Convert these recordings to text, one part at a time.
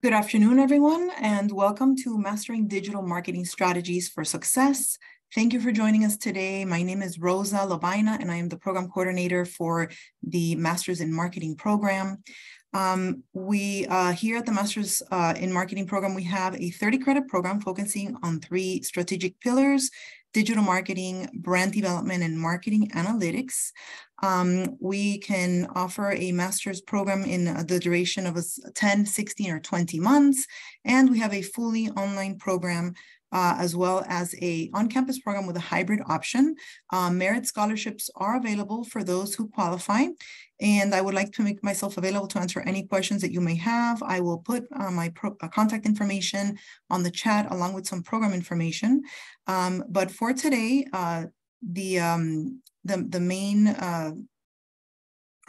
Good afternoon, everyone, and welcome to Mastering Digital Marketing Strategies for Success. Thank you for joining us today. My name is Rosa Lobaina, and I am the program coordinator for the Masters in Marketing program. Um, we uh, here at the Masters uh, in Marketing program, we have a 30 credit program focusing on three strategic pillars, digital marketing, brand development, and marketing analytics. Um, we can offer a master's program in the duration of 10, 16, or 20 months. And we have a fully online program uh, as well as a on-campus program with a hybrid option. Um, merit scholarships are available for those who qualify. And I would like to make myself available to answer any questions that you may have. I will put uh, my uh, contact information on the chat along with some program information. Um, but for today, uh, the, um, the, the main uh,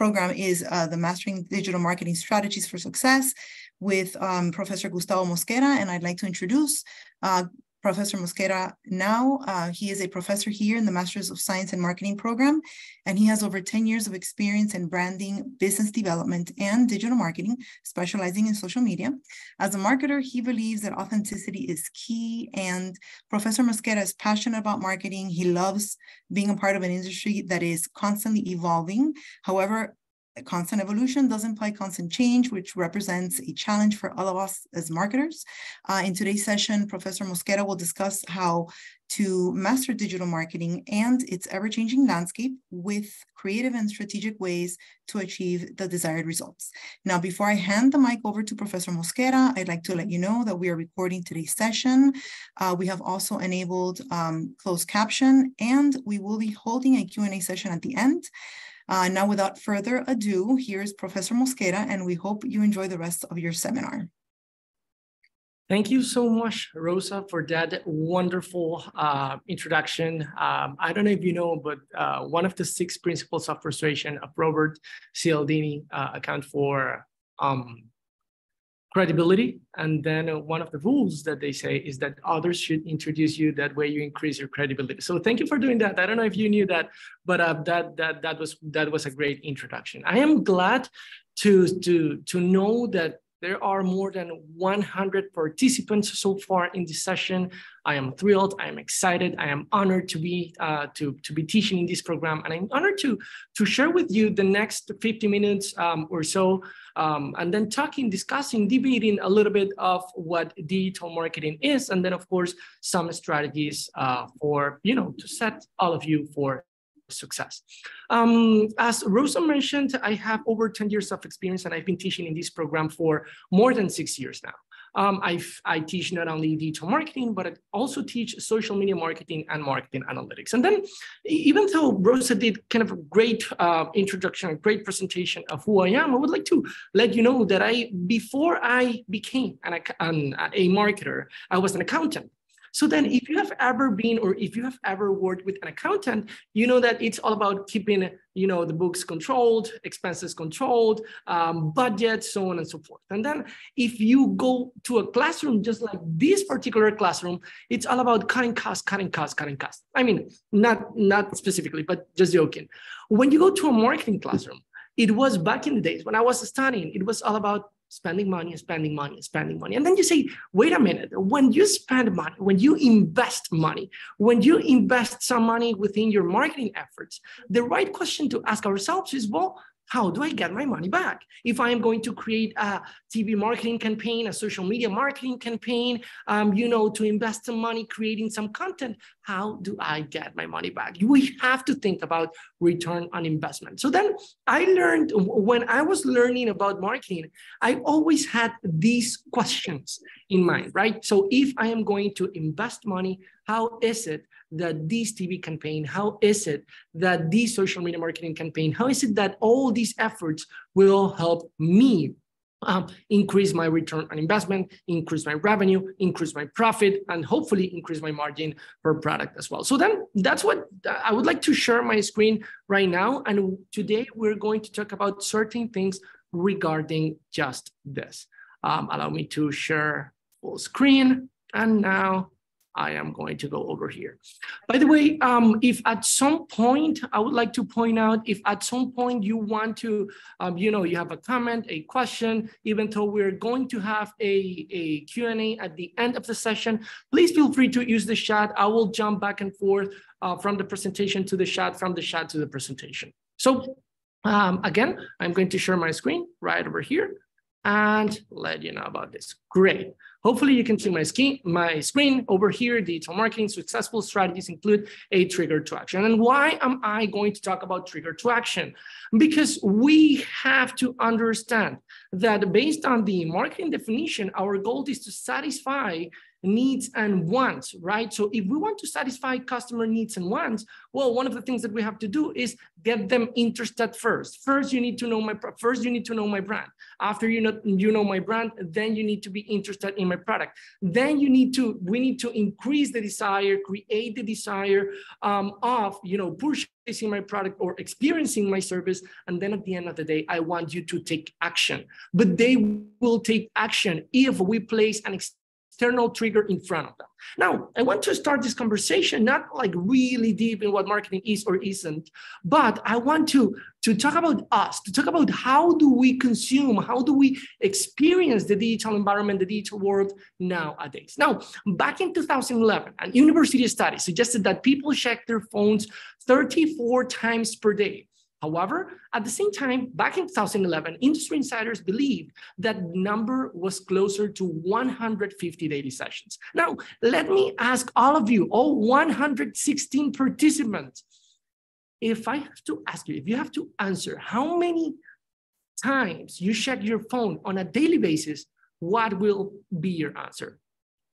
program is uh, the Mastering Digital Marketing Strategies for Success with um, Professor Gustavo Mosquera, and I'd like to introduce uh, Professor Mosquera now. Uh, he is a professor here in the Masters of Science and Marketing program, and he has over 10 years of experience in branding, business development, and digital marketing, specializing in social media. As a marketer, he believes that authenticity is key, and Professor Mosquera is passionate about marketing. He loves being a part of an industry that is constantly evolving. However, constant evolution does imply constant change, which represents a challenge for all of us as marketers. Uh, in today's session, Professor Mosquera will discuss how to master digital marketing and its ever-changing landscape with creative and strategic ways to achieve the desired results. Now, before I hand the mic over to Professor Mosquera, I'd like to let you know that we are recording today's session. Uh, we have also enabled um, closed caption, and we will be holding a Q&A session at the end. Uh, now, without further ado, here's Professor Mosquera, and we hope you enjoy the rest of your seminar. Thank you so much, Rosa, for that wonderful uh, introduction. Um, I don't know if you know, but uh, one of the six principles of persuasion of Robert Cialdini uh, account for um, credibility. And then uh, one of the rules that they say is that others should introduce you. That way you increase your credibility. So thank you for doing that. I don't know if you knew that, but uh, that that that was that was a great introduction. I am glad to to to know that there are more than 100 participants so far in this session. I am thrilled. I am excited. I am honored to be uh, to, to be teaching in this program, and I'm honored to to share with you the next 50 minutes um, or so, um, and then talking, discussing, debating a little bit of what digital marketing is, and then of course some strategies uh, for you know to set all of you for success. Um, as Rosa mentioned, I have over 10 years of experience and I've been teaching in this program for more than six years now. Um, I, I teach not only digital marketing, but I also teach social media marketing and marketing analytics. And then even though Rosa did kind of a great uh, introduction, a great presentation of who I am, I would like to let you know that I, before I became an, an, a marketer, I was an accountant. So then if you have ever been or if you have ever worked with an accountant, you know that it's all about keeping you know, the books controlled, expenses controlled, um, budget, so on and so forth. And then if you go to a classroom, just like this particular classroom, it's all about cutting costs, cutting costs, cutting costs. I mean, not, not specifically, but just joking. When you go to a marketing classroom, it was back in the days when I was studying, it was all about spending money, spending money, spending money. And then you say, wait a minute, when you spend money, when you invest money, when you invest some money within your marketing efforts, the right question to ask ourselves is, well, how do I get my money back? If I am going to create a TV marketing campaign, a social media marketing campaign, um, you know, to invest some money creating some content, how do I get my money back? We have to think about return on investment. So then I learned when I was learning about marketing, I always had these questions in mind, right? So if I am going to invest money, how is it that this TV campaign, how is it that this social media marketing campaign, how is it that all these efforts will help me um, increase my return on investment, increase my revenue, increase my profit, and hopefully increase my margin per product as well. So then that's what I would like to share my screen right now. And today we're going to talk about certain things regarding just this. Um, allow me to share full screen. And now I am going to go over here. By the way, um, if at some point, I would like to point out, if at some point you want to, um, you know, you have a comment, a question, even though we're going to have a, a Q&A at the end of the session, please feel free to use the chat. I will jump back and forth uh, from the presentation to the chat, from the chat to the presentation. So um, again, I'm going to share my screen right over here and let you know about this. Great. Hopefully you can see my, my screen over here. Digital marketing successful strategies include a trigger to action. And why am I going to talk about trigger to action? Because we have to understand that based on the marketing definition, our goal is to satisfy needs and wants, right? So if we want to satisfy customer needs and wants, well, one of the things that we have to do is get them interested first. First, you need to know my first you need to know my brand. After you know you know my brand, then you need to be interested in my product. Then you need to we need to increase the desire, create the desire um, of you know purchasing my product or experiencing my service. And then at the end of the day, I want you to take action. But they will take action if we place an external trigger in front of them. Now, I want to start this conversation not like really deep in what marketing is or isn't, but I want to, to talk about us, to talk about how do we consume, how do we experience the digital environment, the digital world nowadays. Now, back in 2011, a university study suggested that people check their phones 34 times per day. However, at the same time, back in 2011, industry insiders believed that number was closer to 150 daily sessions. Now, let me ask all of you, all 116 participants, if I have to ask you, if you have to answer how many times you check your phone on a daily basis, what will be your answer?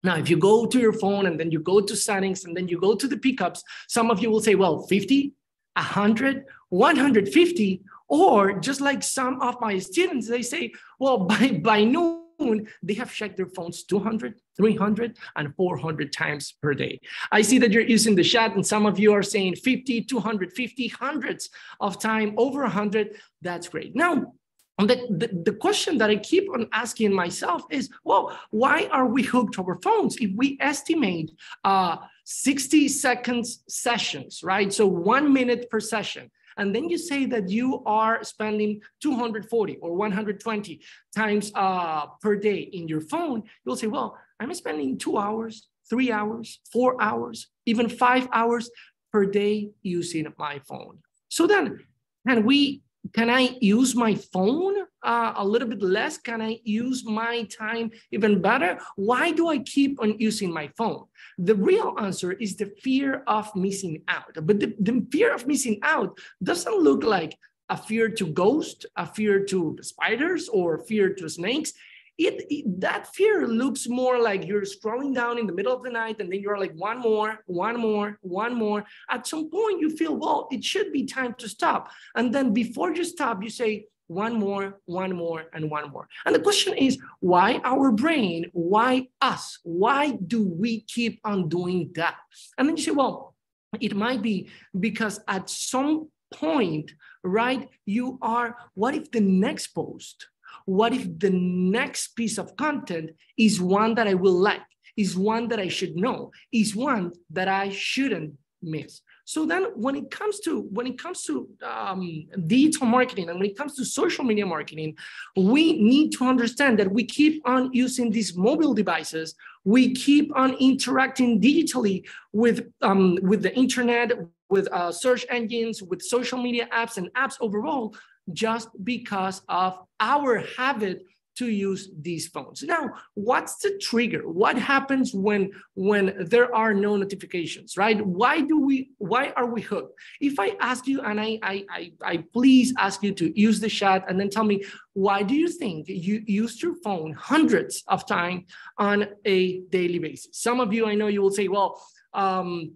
Now, if you go to your phone and then you go to settings and then you go to the pickups, some of you will say, well, 50, 100, 150, or just like some of my students, they say, well, by, by noon, they have checked their phones 200, 300, and 400 times per day. I see that you're using the chat, and some of you are saying 50, 250, hundreds of time, over 100. That's great. Now, the, the, the, question that I keep on asking myself is, well, why are we hooked to our phones? If we estimate uh, 60 seconds sessions, right? So one minute per session. And then you say that you are spending 240 or 120 times uh, per day in your phone, you'll say, well, I'm spending two hours, three hours, four hours, even five hours per day using my phone. So then, can we can I use my phone uh, a little bit less? Can I use my time even better? Why do I keep on using my phone? The real answer is the fear of missing out. But the, the fear of missing out doesn't look like a fear to ghost, a fear to spiders, or fear to snakes it, it, that fear looks more like you're scrolling down in the middle of the night and then you're like one more one more one more at some point you feel well it should be time to stop and then before you stop you say one more one more and one more. And the question is why our brain? Why us? Why do we keep on doing that? And then you say well it might be because at some point right you are what if the next post what if the next piece of content is one that I will like, is one that I should know, is one that I shouldn't miss? So then when it comes to when it comes to um, digital marketing and when it comes to social media marketing, we need to understand that we keep on using these mobile devices. We keep on interacting digitally with um, with the internet, with uh, search engines, with social media apps and apps overall just because of our habit to use these phones. Now, what's the trigger? What happens when when there are no notifications, right? Why do we why are we hooked? If I ask you and I I I, I please ask you to use the chat and then tell me why do you think you use your phone hundreds of times on a daily basis? Some of you I know you will say, well, um,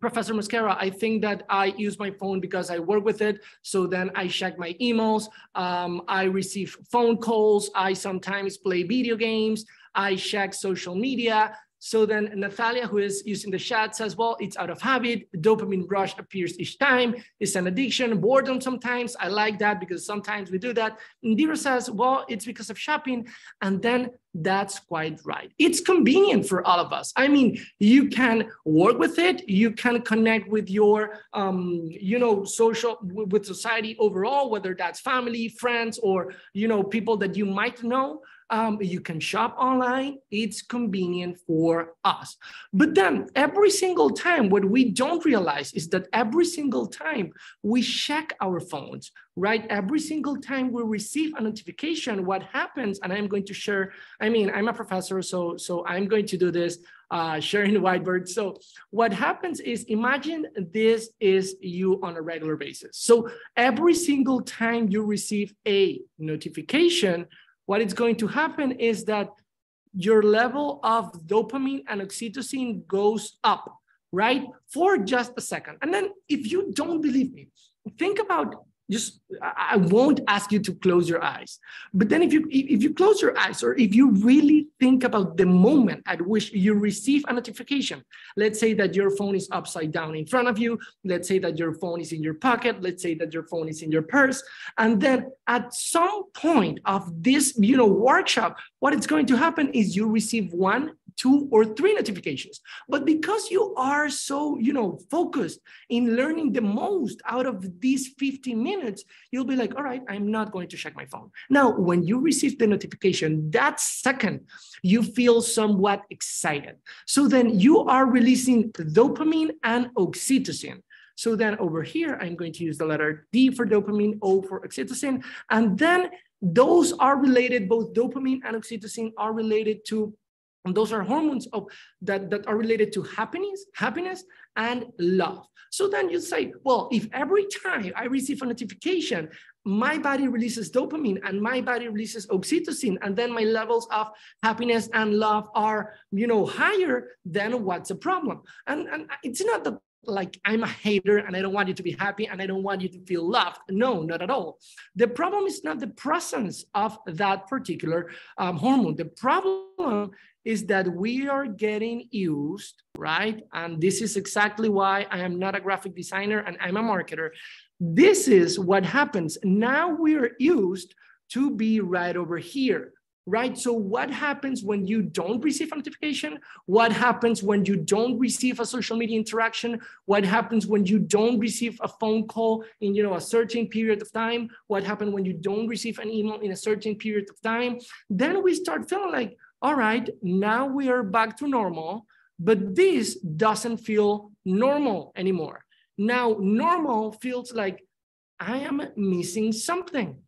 Professor Mosquera, I think that I use my phone because I work with it. So then I check my emails. Um, I receive phone calls. I sometimes play video games. I check social media. So then Natalia, who is using the chat, says, well, it's out of habit. Dopamine rush appears each time. It's an addiction, boredom sometimes. I like that because sometimes we do that. Indira says, well, it's because of shopping. And then that's quite right. It's convenient for all of us. I mean, you can work with it. You can connect with your, um, you know, social, with society overall, whether that's family, friends, or, you know, people that you might know. Um, you can shop online. It's convenient for us. But then every single time, what we don't realize is that every single time we check our phones, right? Every single time we receive a notification, what happens, and I'm going to share, I mean, I'm a professor, so, so I'm going to do this, uh, sharing the whiteboard. So what happens is imagine this is you on a regular basis. So every single time you receive a notification, what is going to happen is that your level of dopamine and oxytocin goes up, right? For just a second. And then if you don't believe me, think about just i won't ask you to close your eyes. But then if you if you close your eyes or if you really think about the moment at which you receive a notification let's say that your phone is upside down in front of you let's say that your phone is in your pocket let's say that your phone is in your purse and then at some point of this you know workshop what is going to happen is you receive one two or three notifications. But because you are so, you know, focused in learning the most out of these 50 minutes, you'll be like, all right, I'm not going to check my phone. Now, when you receive the notification, that second, you feel somewhat excited. So then you are releasing dopamine and oxytocin. So then over here, I'm going to use the letter D for dopamine, O for oxytocin. And then those are related, both dopamine and oxytocin are related to and those are hormones of that, that are related to happiness, happiness and love. So then you say, well, if every time I receive a notification, my body releases dopamine and my body releases oxytocin, and then my levels of happiness and love are, you know, higher, then what's the problem? And, and it's not that like I'm a hater and I don't want you to be happy and I don't want you to feel loved. No, not at all. The problem is not the presence of that particular um, hormone. The problem is that we are getting used, right? And this is exactly why I am not a graphic designer and I'm a marketer. This is what happens. Now we're used to be right over here right? So what happens when you don't receive a notification? What happens when you don't receive a social media interaction? What happens when you don't receive a phone call in you know a certain period of time? What happens when you don't receive an email in a certain period of time? Then we start feeling like, all right, now we are back to normal, but this doesn't feel normal anymore. Now normal feels like I am missing something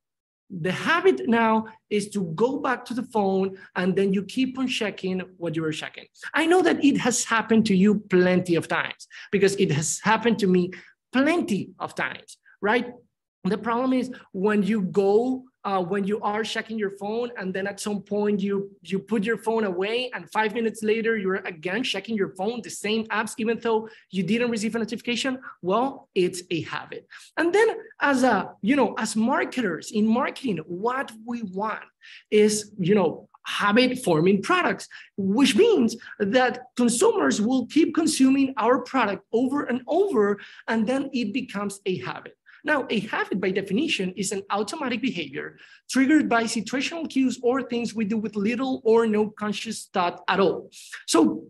the habit now is to go back to the phone and then you keep on checking what you were checking. I know that it has happened to you plenty of times because it has happened to me plenty of times, right? The problem is when you go uh, when you are checking your phone and then at some point you you put your phone away and five minutes later you're again checking your phone the same apps even though you didn't receive a notification well it's a habit and then as a you know as marketers in marketing what we want is you know habit forming products, which means that consumers will keep consuming our product over and over, and then it becomes a habit. Now, a habit by definition is an automatic behavior triggered by situational cues or things we do with little or no conscious thought at all. So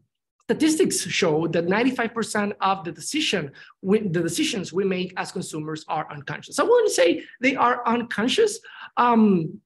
statistics show that 95% of the decision we, the decisions we make as consumers are unconscious. I wouldn't say they are unconscious, um,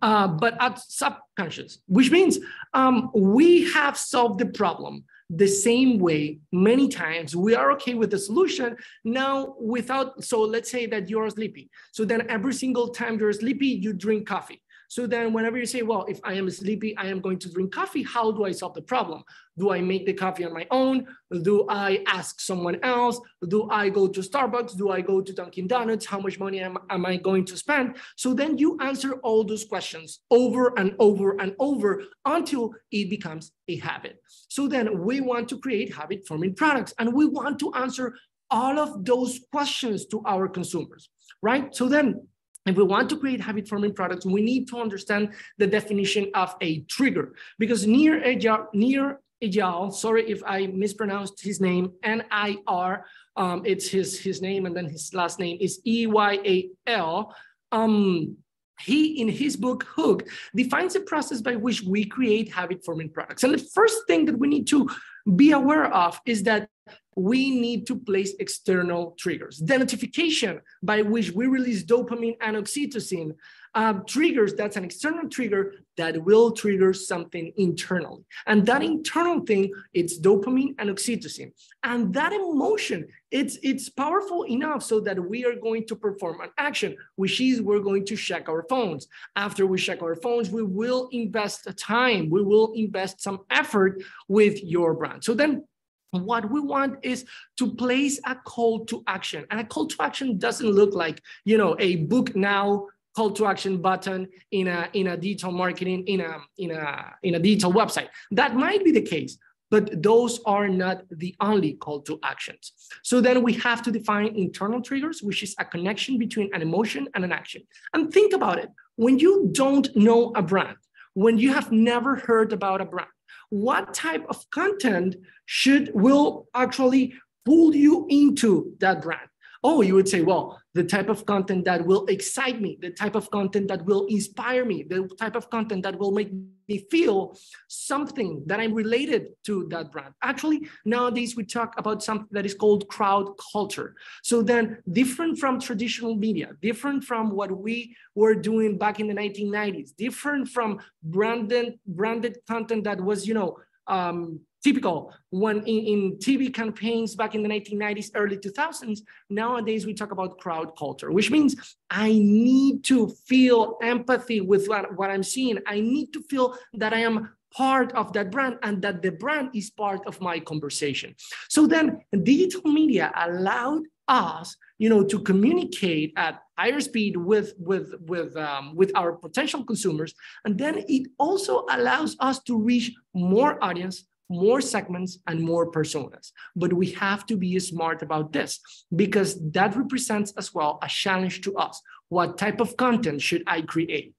uh, but at subconscious, which means um, we have solved the problem the same way many times. We are okay with the solution now without, so let's say that you're sleepy. So then every single time you're sleepy, you drink coffee. So then whenever you say, well, if I am sleepy, I am going to drink coffee, how do I solve the problem? Do I make the coffee on my own? Do I ask someone else? Do I go to Starbucks? Do I go to Dunkin' Donuts? How much money am, am I going to spend? So then you answer all those questions over and over and over until it becomes a habit. So then we want to create habit forming products and we want to answer all of those questions to our consumers, right? So then if we want to create habit forming products, we need to understand the definition of a trigger because Nir Eyal, Nir Eyal sorry if I mispronounced his name, N-I-R, um, it's his, his name and then his last name is E-Y-A-L. Um, he, in his book, Hook, defines a process by which we create habit forming products. And the first thing that we need to be aware of is that we need to place external triggers. The notification by which we release dopamine and oxytocin um, triggers, that's an external trigger that will trigger something internally. And that internal thing, it's dopamine and oxytocin. And that emotion, it's, it's powerful enough so that we are going to perform an action, which is we're going to check our phones. After we check our phones, we will invest time, we will invest some effort with your brand. So then what we want is to place a call to action. And a call to action doesn't look like you know a book now call to action button in a in a digital marketing in a in a in a digital website. That might be the case but those are not the only call to actions. So then we have to define internal triggers which is a connection between an emotion and an action. And think about it. When you don't know a brand when you have never heard about a brand what type of content should will actually pull you into that brand? Oh, you would say, well, the type of content that will excite me, the type of content that will inspire me, the type of content that will make me feel something that I'm related to that brand. Actually, nowadays we talk about something that is called crowd culture. So then different from traditional media, different from what we were doing back in the 1990s, different from branded, branded content that was, you know, um, typical when in, in, TV campaigns back in the 1990s, early 2000s. Nowadays, we talk about crowd culture, which means I need to feel empathy with what, what I'm seeing. I need to feel that I am part of that brand and that the brand is part of my conversation. So then digital media allowed us you know to communicate at higher speed with with with um, with our potential consumers and then it also allows us to reach more audience more segments and more personas. But we have to be smart about this because that represents as well a challenge to us. What type of content should I create?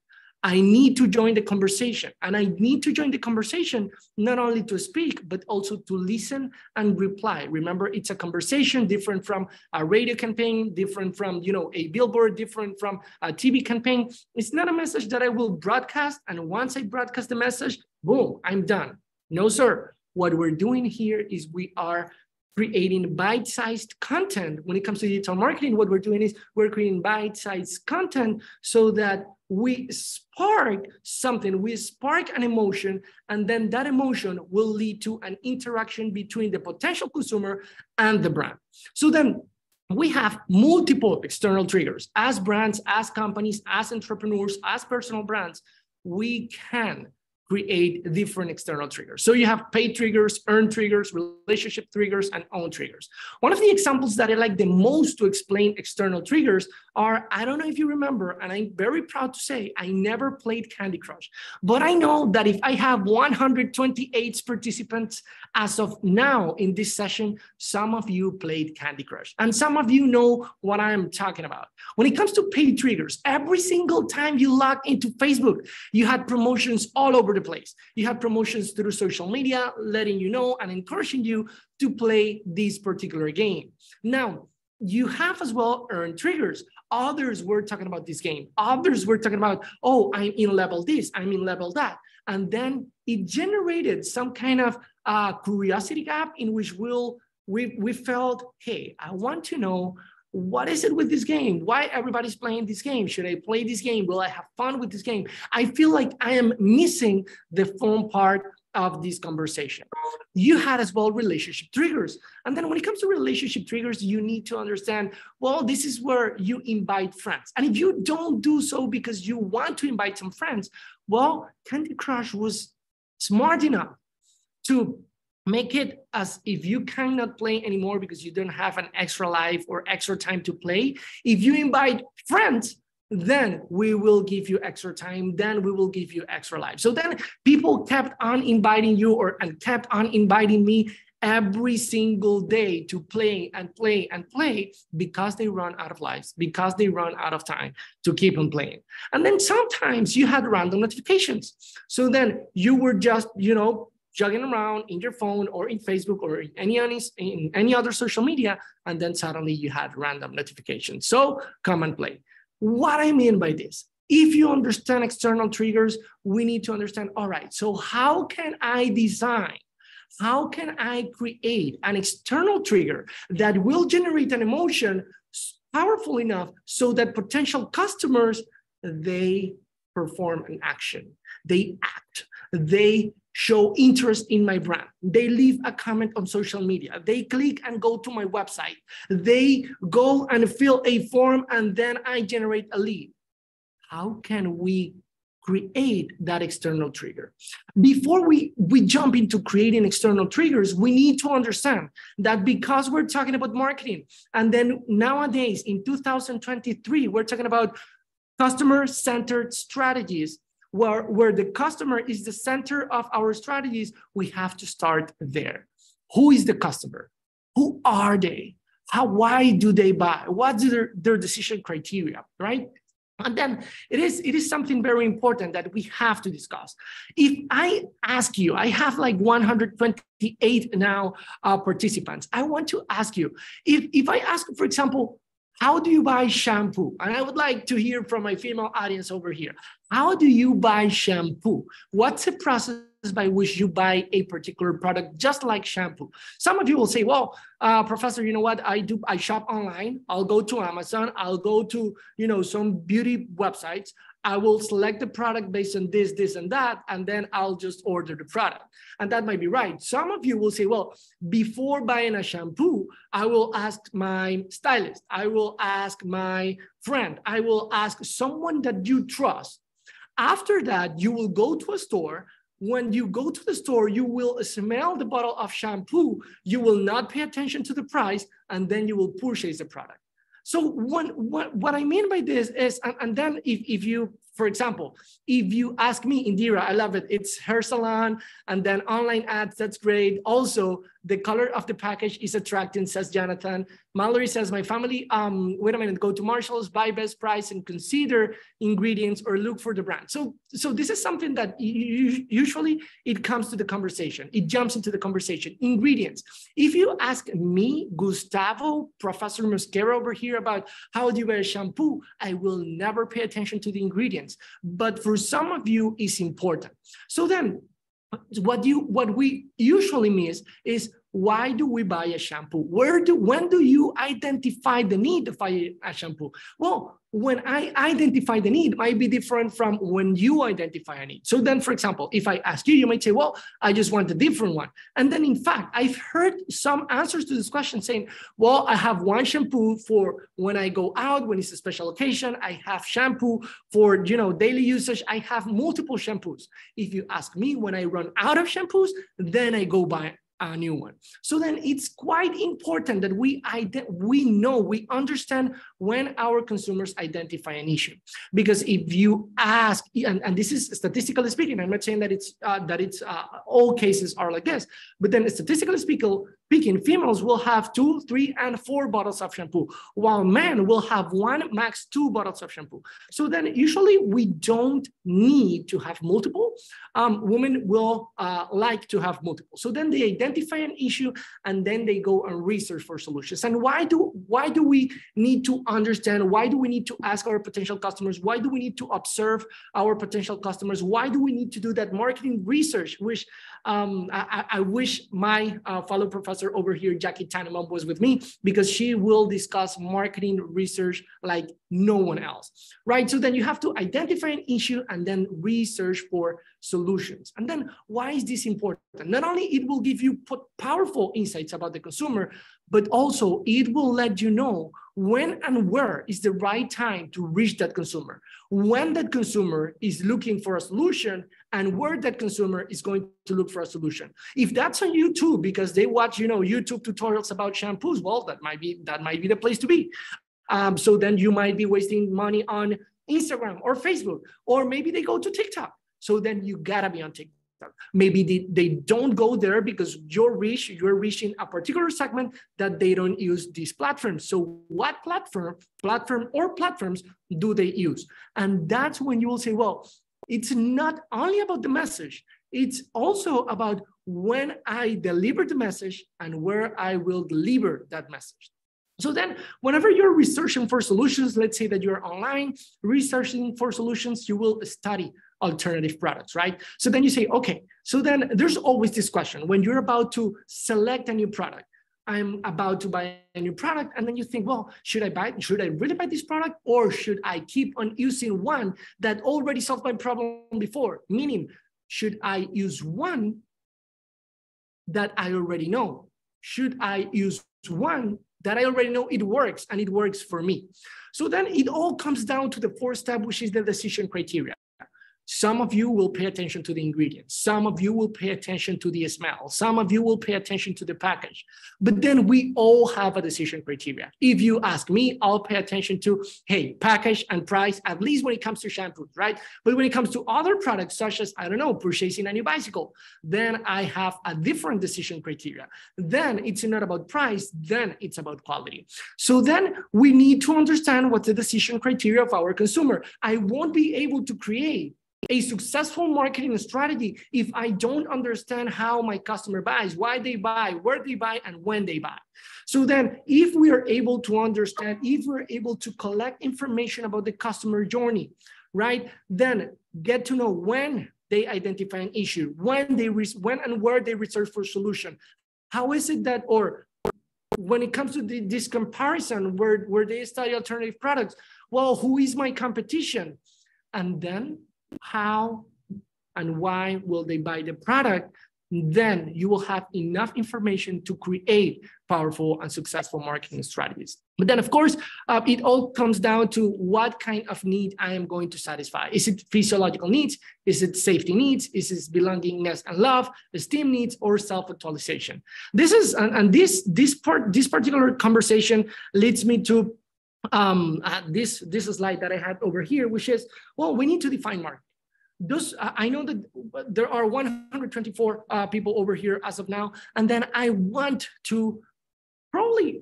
I need to join the conversation. And I need to join the conversation not only to speak, but also to listen and reply. Remember, it's a conversation different from a radio campaign, different from you know a billboard, different from a TV campaign. It's not a message that I will broadcast. And once I broadcast the message, boom, I'm done. No, sir. What we're doing here is we are creating bite-sized content. When it comes to digital marketing, what we're doing is we're creating bite-sized content so that we spark something, we spark an emotion, and then that emotion will lead to an interaction between the potential consumer and the brand. So then we have multiple external triggers as brands, as companies, as entrepreneurs, as personal brands. We can create different external triggers. So you have paid triggers, earned triggers, relationship triggers, and own triggers. One of the examples that I like the most to explain external triggers are, I don't know if you remember, and I'm very proud to say, I never played Candy Crush, but I know that if I have 128 participants as of now in this session, some of you played Candy Crush, and some of you know what I'm talking about. When it comes to paid triggers, every single time you log into Facebook, you had promotions all over the place. You have promotions through social media, letting you know and encouraging you to play this particular game. Now, you have as well earned triggers. Others were talking about this game. Others were talking about, oh, I'm in level this, I'm in level that. And then it generated some kind of uh, curiosity gap in which we'll, we, we felt, hey, I want to know what is it with this game? Why everybody's playing this game? Should I play this game? Will I have fun with this game? I feel like I am missing the fun part of this conversation. You had as well relationship triggers. And then when it comes to relationship triggers, you need to understand well, this is where you invite friends. And if you don't do so because you want to invite some friends, well, Candy Crush was smart enough to make it as if you cannot play anymore because you don't have an extra life or extra time to play. If you invite friends, then we will give you extra time then we will give you extra life so then people kept on inviting you or and kept on inviting me every single day to play and play and play because they run out of lives because they run out of time to keep on playing and then sometimes you had random notifications so then you were just you know jogging around in your phone or in Facebook or in any, in any other social media, and then suddenly you had random notifications. So come and play. What I mean by this, if you understand external triggers, we need to understand, all right, so how can I design how can I create an external trigger that will generate an emotion powerful enough so that potential customers they perform an action, they act, they show interest in my brand. They leave a comment on social media. They click and go to my website. They go and fill a form and then I generate a lead. How can we create that external trigger? Before we, we jump into creating external triggers, we need to understand that because we're talking about marketing, and then nowadays in 2023, we're talking about customer centered strategies where, where the customer is the center of our strategies, we have to start there. Who is the customer? Who are they? How, why do they buy? What's their, their decision criteria, right? And then it is, it is something very important that we have to discuss. If I ask you, I have like 128 now uh, participants. I want to ask you, if, if I ask, for example, how do you buy shampoo? And I would like to hear from my female audience over here. How do you buy shampoo? What's the process by which you buy a particular product, just like shampoo? Some of you will say, well, uh, professor, you know what? I do, I shop online. I'll go to Amazon. I'll go to, you know, some beauty websites. I will select the product based on this, this, and that, and then I'll just order the product. And that might be right. Some of you will say, well, before buying a shampoo, I will ask my stylist, I will ask my friend, I will ask someone that you trust. After that, you will go to a store. When you go to the store, you will smell the bottle of shampoo. You will not pay attention to the price, and then you will purchase the product. So what, what, I mean by this is, and, and then if, if you, for example, if you ask me, Indira, I love it. It's her salon and then online ads, that's great. Also, The color of the package is attracting, says Jonathan. Mallory says, my family, um, wait a minute, go to Marshall's, buy best price and consider ingredients or look for the brand. So, so this is something that usually it comes to the conversation. It jumps into the conversation. Ingredients. If you ask me, Gustavo, Professor Mosquera over here about how do you wear shampoo, I will never pay attention to the ingredients. But for some of you, it's important. So then what you what we usually miss is why do we buy a shampoo? Where do when do you identify the need to buy a shampoo? Well when i identify the need might be different from when you identify a need. So then for example if i ask you you might say well i just want a different one. And then in fact i've heard some answers to this question saying well i have one shampoo for when i go out when it's a special occasion. I have shampoo for you know daily usage. I have multiple shampoos. If you ask me when i run out of shampoos then i go buy a new one. So then it's quite important that we, we know, we understand when our consumers identify an issue. Because if you ask, and, and this is statistically speaking, I'm not saying that it's, uh, that it's uh, all cases are like this, but then statistically speaking, speaking, females will have two, three, and four bottles of shampoo, while men will have one, max two bottles of shampoo. So then usually we don't need to have multiple. Um, women will uh, like to have multiple. So then they identify an issue and then they go and research for solutions. And why do, why do we need to understand? Why do we need to ask our potential customers? Why do we need to observe our potential customers? Why do we need to do that marketing research, which um, I, I, wish my uh, fellow professor over here, Jackie Tannenbaum, was with me because she will discuss marketing research like no one else, right? So then you have to identify an issue and then research for solutions. And then why is this important? Not only it will give you powerful insights about the consumer, but also it will let you know when and where is the right time to reach that consumer, when that consumer is looking for a solution and where that consumer is going to look for a solution. If that's on YouTube because they watch, you know, YouTube tutorials about shampoos, well, that might be that might be the place to be. Um, so then you might be wasting money on Instagram or Facebook, or maybe they go to TikTok. So then you gotta be on TikTok. Maybe they, they don't go there because you're reach, you're reaching a particular segment that they don't use these platforms. So what platform, platform or platforms do they use? And that's when you will say, well, it's not only about the message, it's also about when I deliver the message and where I will deliver that message. So then whenever you're researching for solutions, let's say that you're online researching for solutions, you will study alternative products, right? So then you say, okay, so then there's always this question when you're about to select a new product. I'm about to buy a new product, and then you think, well, should I buy? Should I really buy this product, or should I keep on using one that already solved my problem before? Meaning, should I use one that I already know? Should I use one that I already know it works and it works for me? So then it all comes down to the fourth step, which is the decision criteria. Some of you will pay attention to the ingredients. Some of you will pay attention to the smell. Some of you will pay attention to the package. But then we all have a decision criteria. If you ask me, I'll pay attention to, hey, package and price, at least when it comes to shampoos, right? But when it comes to other products, such as, I don't know, purchasing a new bicycle, then I have a different decision criteria. Then it's not about price, then it's about quality. So then we need to understand what the decision criteria of our consumer. I won't be able to create a successful marketing strategy if I don't understand how my customer buys, why they buy, where they buy, and when they buy. So then, if we are able to understand, if we're able to collect information about the customer journey, right, then get to know when they identify an issue, when they when and where they research for solution. How is it that, or when it comes to the, this comparison where, where they study alternative products, well, who is my competition? And then how and why will they buy the product, then you will have enough information to create powerful and successful marketing strategies. But then, of course, uh, it all comes down to what kind of need I am going to satisfy. Is it physiological needs? Is it safety needs? Is it belongingness and love, esteem needs, or self-actualization? This is, and, and this this part, this particular conversation leads me to um, uh, this this slide that I had over here, which is, well, we need to define marketing those I know that there are 124 uh, people over here as of now, and then I want to probably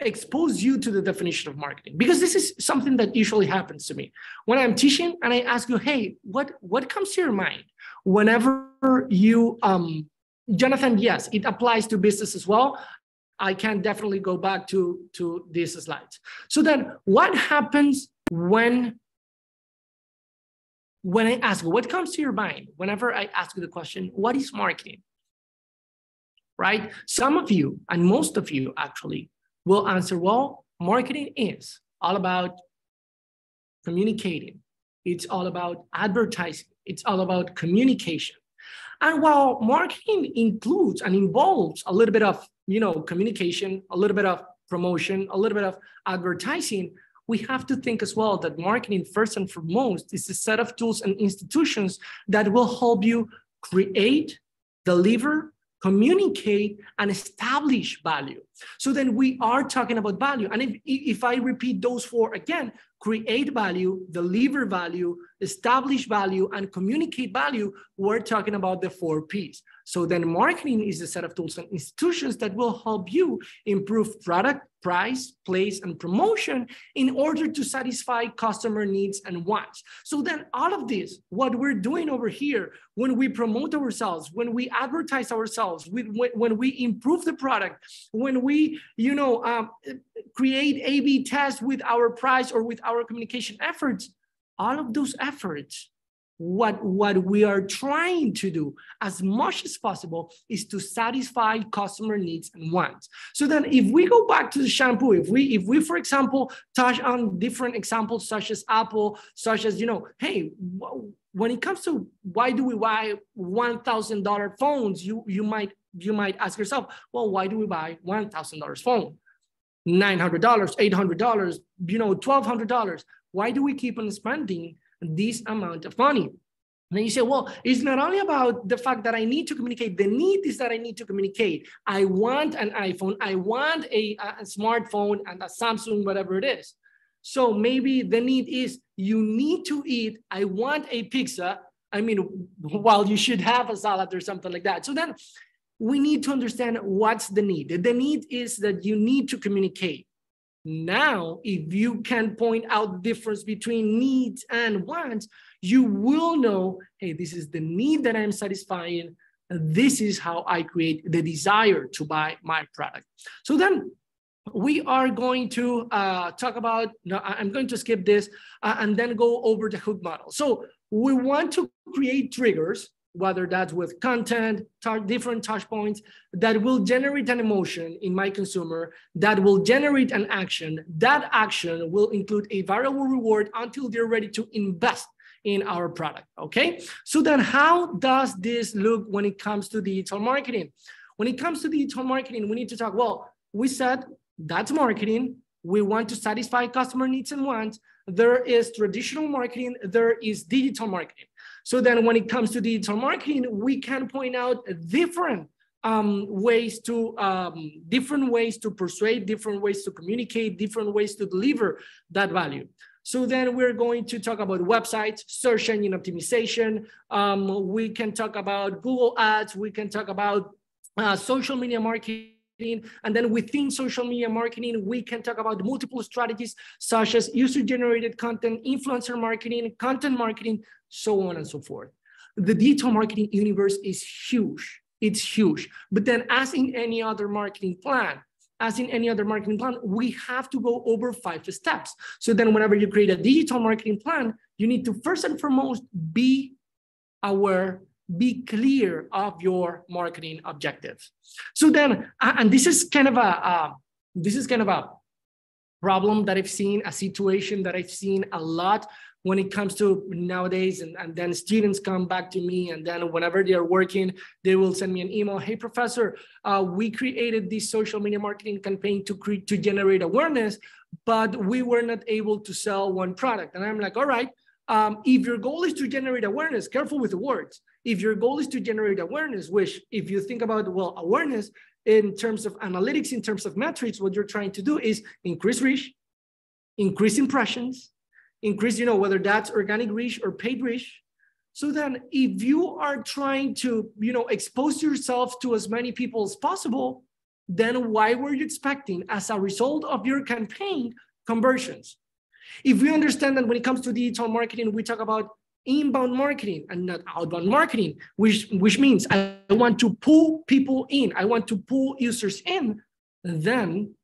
expose you to the definition of marketing because this is something that usually happens to me. When i'm teaching and i ask you hey what what comes to your mind? Whenever you um jonathan yes it applies to business as well i can definitely go back to to these slides so then what happens when when i ask what comes to your mind whenever i ask you the question what is marketing right some of you and most of you actually will answer, well, marketing is all about communicating. It's all about advertising. It's all about communication. And while marketing includes and involves a little bit of, you know, communication, a little bit of promotion, a little bit of advertising, we have to think as well that marketing, first and foremost, is a set of tools and institutions that will help you create, deliver, communicate and establish value. So then we are talking about value. And if, if I repeat those four again, create value, deliver value, establish value, and communicate value, we're talking about the four P's. So then marketing is a set of tools and institutions that will help you improve product, price, place, and promotion in order to satisfy customer needs and wants. So then all of this, what we're doing over here, when we promote ourselves, when we advertise ourselves, when we improve the product, when we, you know, um, create A-B tests with our price or with our communication efforts, all of those efforts what, what we are trying to do as much as possible is to satisfy customer needs and wants. So then if we go back to the shampoo, if we, if we, for example, touch on different examples such as Apple, such as, you know, hey, when it comes to why do we buy $1,000 phones, you, you might, you might ask yourself, well, why do we buy $1,000 phone? $900, $800, you know, $1,200. Why do we keep on spending this amount of money. And then you say, well, it's not only about the fact that I need to communicate. The need is that I need to communicate. I want an iPhone. I want a, a smartphone and a Samsung, whatever it is. So maybe the need is you need to eat. I want a pizza. I mean, while you should have a salad or something like that. So then we need to understand what's the need. The need is that you need to communicate. Now, if you can point out the difference between needs and wants, you will know, hey, this is the need that I'm satisfying. This is how I create the desire to buy my product. So then we are going to uh, talk about, no, I'm going to skip this uh, and then go over the hook model. So we want to create triggers whether that's with content, different touch points that will generate an emotion in my consumer, that will generate an action. That action will include a variable reward until they're ready to invest in our product. Okay. So then, how does this look when it comes to digital marketing? When it comes to the digital marketing, we need to talk. Well, we said that's marketing. We want to satisfy customer needs and wants. There is traditional marketing, there is digital marketing. So then when it comes to digital marketing, we can point out different um, ways to um, different ways to persuade, different ways to communicate, different ways to deliver that value. So then we're going to talk about websites, search engine optimization. Um, we can talk about Google Ads. We can talk about uh, social media marketing. And then within social media marketing, we can talk about multiple strategies such as user-generated content, influencer marketing, content marketing, so on and so forth. The digital marketing universe is huge. It's huge. But then, as in any other marketing plan, as in any other marketing plan, we have to go over five steps. So then, whenever you create a digital marketing plan, you need to first and foremost be aware, be clear of your marketing objective. So then, and this is kind of a, uh, this is kind of a problem that I've seen, a situation that I've seen a lot when it comes to nowadays and, and then students come back to me and then whenever they're working they will send me an email hey professor uh, we created this social media marketing campaign to create to generate awareness but we were not able to sell one product and i'm like all right um, if your goal is to generate awareness careful with the words if your goal is to generate awareness which if you think about well awareness in terms of analytics in terms of metrics what you're trying to do is increase reach increase impressions increase, you know, whether that's organic reach or paid reach. So then if you are trying to, you know, expose yourself to as many people as possible, then why were you expecting as a result of your campaign conversions? If we understand that when it comes to digital marketing, we talk about inbound marketing and not outbound marketing, which, which means I want to pull people in, I want to pull users in, then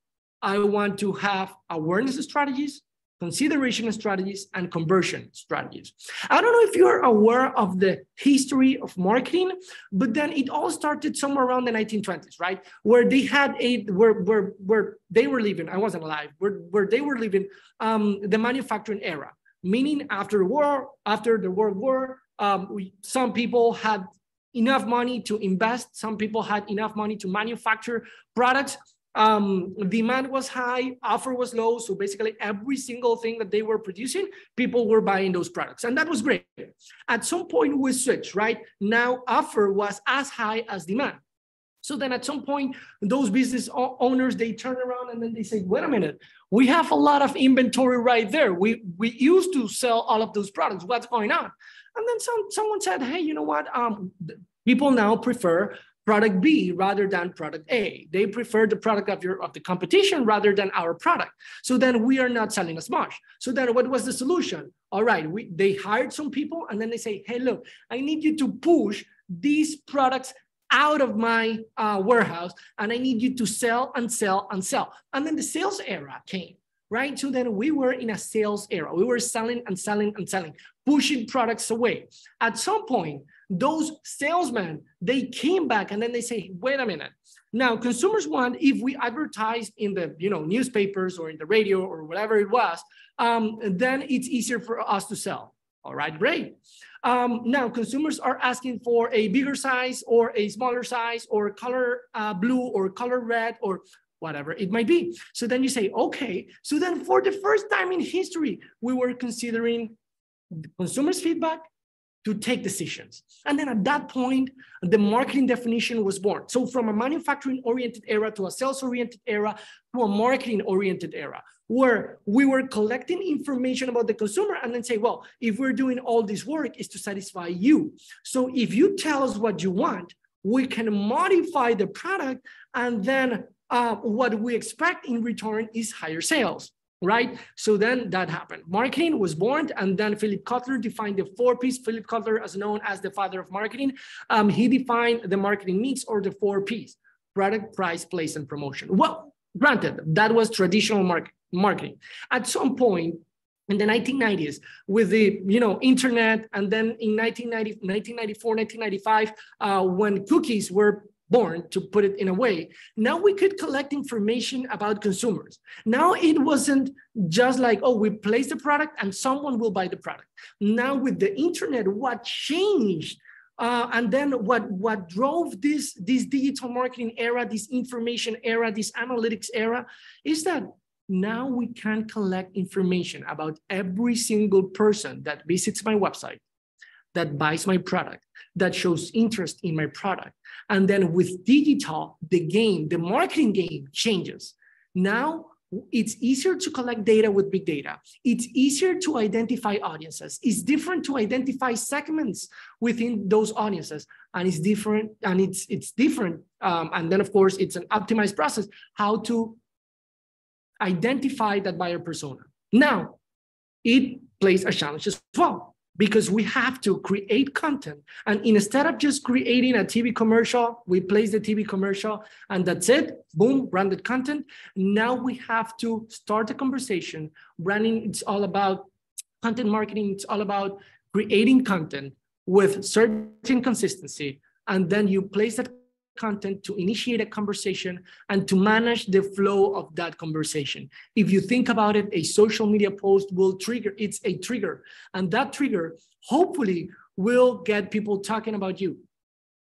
I want to have awareness strategies, consideration strategies, and conversion strategies. I don't know if you're aware of the history of marketing, but then it all started somewhere around the 1920s, right? Where they had a where where where they were living. I wasn't alive. Where where they were living um, the manufacturing era, meaning after the war, after the World War, um, we, some people had enough money to invest. Some people had enough money to manufacture products um, demand was high, offer was low. So basically, every single thing that they were producing, people were buying those products. And that was great. At some point, we switched, right? Now, offer was as high as demand. So then at some point, those business owners, they turn around and then they say, wait a minute, we have a lot of inventory right there. We, we used to sell all of those products. What's going on? And then some, someone said, hey, you know what? Um, people now prefer product B rather than product A. They prefer the product of your of the competition rather than our product. So then we are not selling as much. So then what was the solution? All right, we, they hired some people and then they say, hey, look, I need you to push these products out of my uh, warehouse and I need you to sell and sell and sell. And then the sales era came right? So then we were in a sales era. We were selling and selling and selling, pushing products away. At some point, those salesmen, they came back and then they say, wait a minute. Now, consumers want, if we advertise in the you know newspapers or in the radio or whatever it was, um, then it's easier for us to sell. All right, great. Um, now, consumers are asking for a bigger size or a smaller size or color uh, blue or color red or whatever it might be. So then you say, okay, so then for the first time in history, we were considering consumers' feedback to take decisions. And then at that point, the marketing definition was born. So from a manufacturing oriented era to a sales oriented era to a marketing oriented era, where we were collecting information about the consumer and then say, well, if we're doing all this work is to satisfy you. So if you tell us what you want, we can modify the product and then uh, what we expect in return is higher sales, right? So then that happened. Marketing was born, and then Philip Kotler defined the four P's. Philip Kotler, as known as the father of marketing, um, he defined the marketing mix or the four P's: product, price, place, and promotion. Well, granted, that was traditional market, marketing. At some point, in the 1990s with the you know internet and then in 1990, 1994 1995 uh, when cookies were born to put it in a way. Now we could collect information about consumers. Now it wasn't just like, oh, we place the product and someone will buy the product. Now with the internet, what changed uh, and then what, what drove this, this digital marketing era, this information era, this analytics era is that now we can collect information about every single person that visits my website, that buys my product, that shows interest in my product. And then with digital, the game, the marketing game changes. Now it's easier to collect data with big data. It's easier to identify audiences. It's different to identify segments within those audiences, and it's different. And it's it's different. Um, and then of course it's an optimized process how to identify that buyer persona. Now, it plays a challenge as well because we have to create content. And instead of just creating a TV commercial, we place the TV commercial and that's it, boom, branded content. Now we have to start a conversation. Running, it's all about content marketing, it's all about creating content with certain consistency. And then you place that content to initiate a conversation and to manage the flow of that conversation. If you think about it, a social media post will trigger, it's a trigger. And that trigger hopefully will get people talking about you.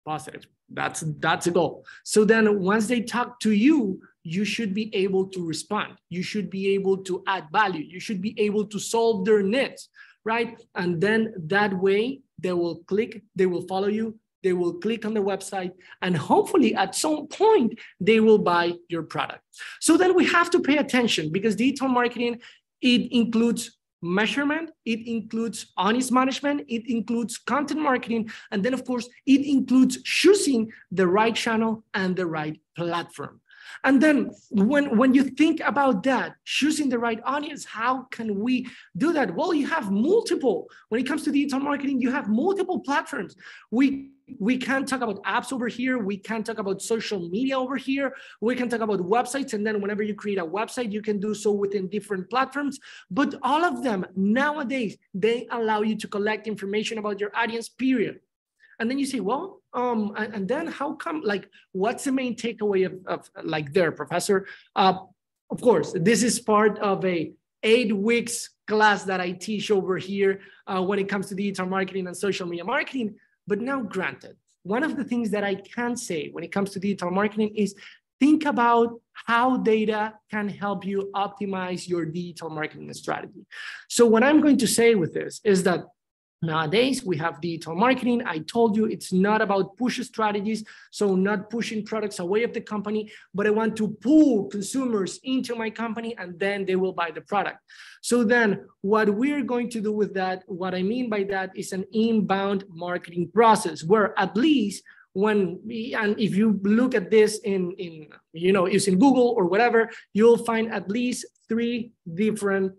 Positive. That's that's a goal. So then once they talk to you, you should be able to respond. You should be able to add value. You should be able to solve their needs, right? And then that way they will click, they will follow you, they will click on the website, and hopefully at some point they will buy your product. So then we have to pay attention because digital marketing, it includes measurement, it includes audience management, it includes content marketing, and then of course, it includes choosing the right channel and the right platform. And then when, when you think about that, choosing the right audience, how can we do that? Well, you have multiple, when it comes to digital marketing, you have multiple platforms. We we can't talk about apps over here. We can't talk about social media over here. We can talk about websites. And then whenever you create a website, you can do so within different platforms. But all of them nowadays, they allow you to collect information about your audience, period. And then you say, well, um, and, and then how come, like, what's the main takeaway of, of like there, professor? Uh, of course, this is part of a eight weeks class that I teach over here uh, when it comes to digital marketing and social media marketing. But now, granted, one of the things that I can say when it comes to digital marketing is think about how data can help you optimize your digital marketing strategy. So, what I'm going to say with this is that Nowadays, we have digital marketing. I told you it's not about push strategies, so not pushing products away of the company, but I want to pull consumers into my company and then they will buy the product. So then what we're going to do with that, what I mean by that is an inbound marketing process where at least when we, and if you look at this in, in you know, using Google or whatever, you'll find at least three different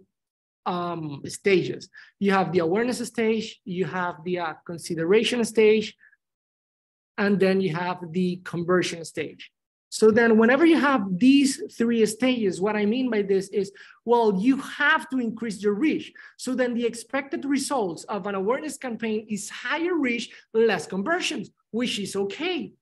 um, stages. You have the awareness stage, you have the uh, consideration stage, and then you have the conversion stage. So then whenever you have these three stages, what I mean by this is, well, you have to increase your reach. So then the expected results of an awareness campaign is higher reach, less conversions, which is okay.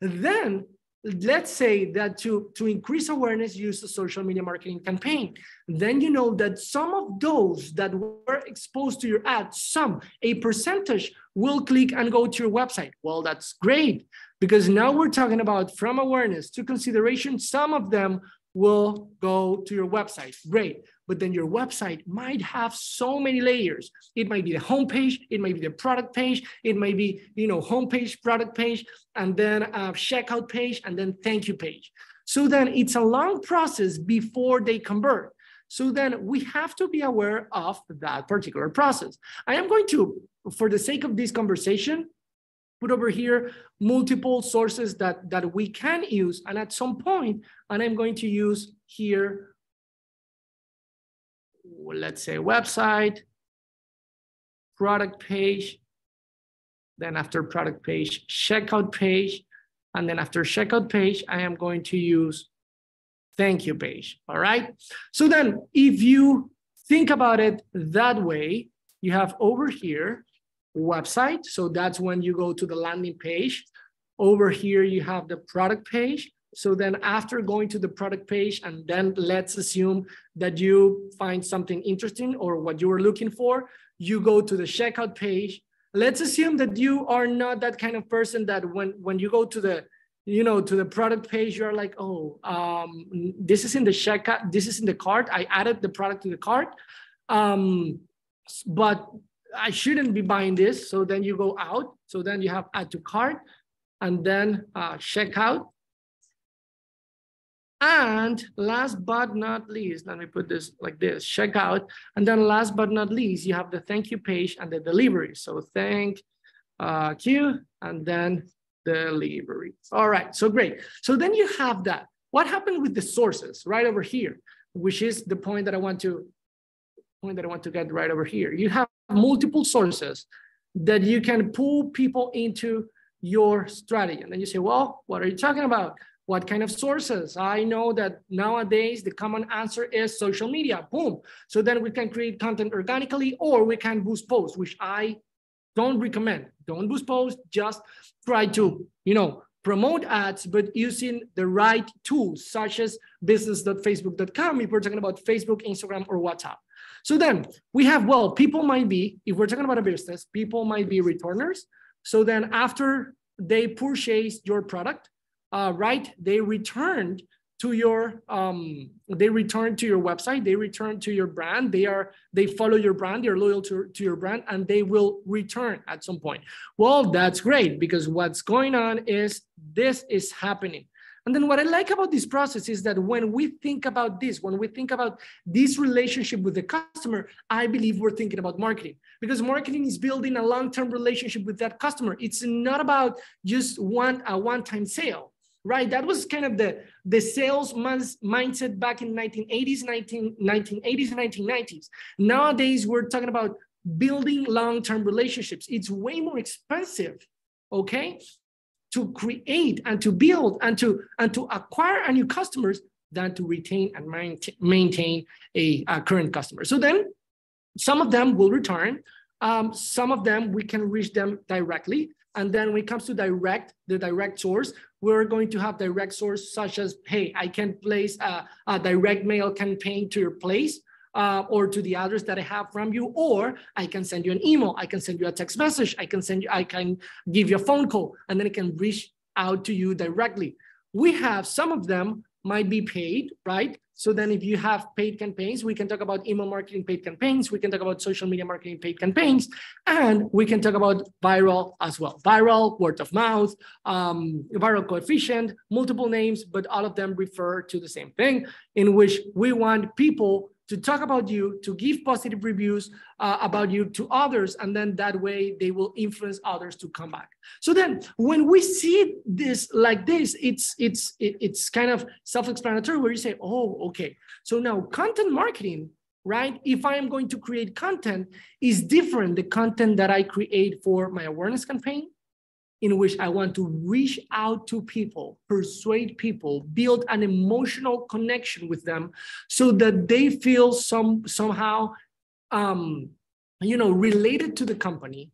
Then let's say that to, to increase awareness, use a social media marketing campaign. Then you know that some of those that were exposed to your ad, some, a percentage will click and go to your website. Well, that's great because now we're talking about from awareness to consideration, some of them will go to your website. Great. But then your website might have so many layers. It might be the homepage, it might be the product page, it might be, you know, homepage, product page, and then a checkout page, and then thank you page. So then it's a long process before they convert. So then we have to be aware of that particular process. I am going to, for the sake of this conversation, put over here multiple sources that, that we can use. And at some point, and I'm going to use here, let's say website, product page, then after product page, checkout page, and then after checkout page, I am going to use thank you page, all right? So then if you think about it that way, you have over here, website. So that's when you go to the landing page. Over here, you have the product page. So then after going to the product page, and then let's assume that you find something interesting or what you were looking for, you go to the checkout page. Let's assume that you are not that kind of person that when, when you go to the you know to the product page you're like oh um, this is in the checkout this is in the cart i added the product to the cart um, but I shouldn't be buying this. So then you go out. So then you have add to cart and then uh, checkout. And last but not least, let me put this like this, checkout. And then last but not least, you have the thank you page and the delivery. So thank uh, you and then delivery. All right, so great. So then you have that. What happened with the sources right over here, which is the point that I want to point that I want to get right over here. You have multiple sources that you can pull people into your strategy. And then you say, well, what are you talking about? What kind of sources? I know that nowadays the common answer is social media. Boom. So then we can create content organically or we can boost posts, which I don't recommend. Don't boost posts, just try to, you know, promote ads, but using the right tools such as business.facebook.com if we're talking about Facebook, Instagram, or WhatsApp. So then we have, well, people might be, if we're talking about a business, people might be returners. So then after they purchase your product, uh, right, they returned to your um, they return to your website they return to your brand they are they follow your brand they're loyal to, to your brand and they will return at some point. Well that's great because what's going on is this is happening. And then what I like about this process is that when we think about this, when we think about this relationship with the customer, I believe we're thinking about marketing because marketing is building a long-term relationship with that customer. It's not about just one a one-time sale, right? That was kind of the, the sales mindset back in 1980s, 19, 1980s, 1990s. Nowadays, we're talking about building long-term relationships. It's way more expensive, okay? to create and to build and to and to acquire a new customers than to retain and maintain a, a current customer. So then some of them will return. Um, some of them we can reach them directly. And then when it comes to direct, the direct source, we're going to have direct source such as, hey, I can place a, a direct mail campaign to your place uh, or to the address that I have from you, or I can send you an email, I can send you a text message, I can send you, I can give you a phone call, and then I can reach out to you directly. We have some of them might be paid, right? So then if you have paid campaigns, we can talk about email marketing paid campaigns, we can talk about social media marketing paid campaigns, and we can talk about viral as well. Viral, word of mouth, um, viral coefficient, multiple names, but all of them refer to the same thing in which we want people to talk about you, to give positive reviews uh, about you to others, and then that way they will influence others to come back. So then, when we see this like this, it's it's it's kind of self-explanatory where you say, oh, okay. So now content marketing, right? If I am going to create content, is different the content that I create for my awareness campaign in which I want to reach out to people, persuade people, build an emotional connection with them so that they feel some somehow um, you know related to the company.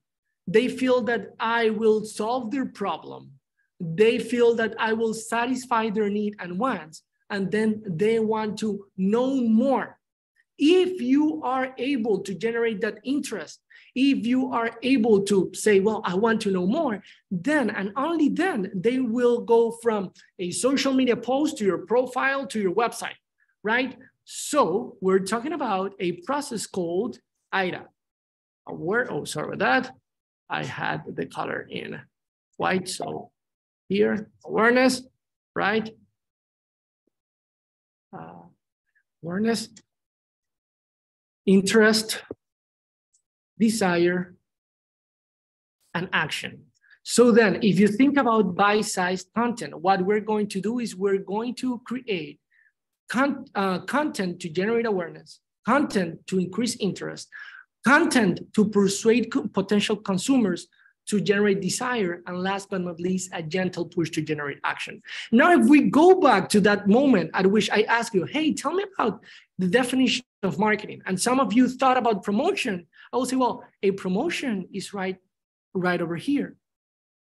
They feel that I will solve their problem. They feel that I will satisfy their need and wants, and then they want to know more. If you are able to generate that interest if you are able to say, well, I want to know more, then and only then they will go from a social media post to your profile to your website, right? So we're talking about a process called AIDA. Where, oh, sorry about that. I had the color in white. So here, awareness, right? Uh, awareness, interest, desire, and action. So then if you think about bite-sized content, what we're going to do is we're going to create con uh, content to generate awareness, content to increase interest, content to persuade co potential consumers to generate desire, and last but not least, a gentle push to generate action. Now, if we go back to that moment at which I ask you, hey, tell me about the definition of marketing, and some of you thought about promotion, I will say, well, a promotion is right, right over here.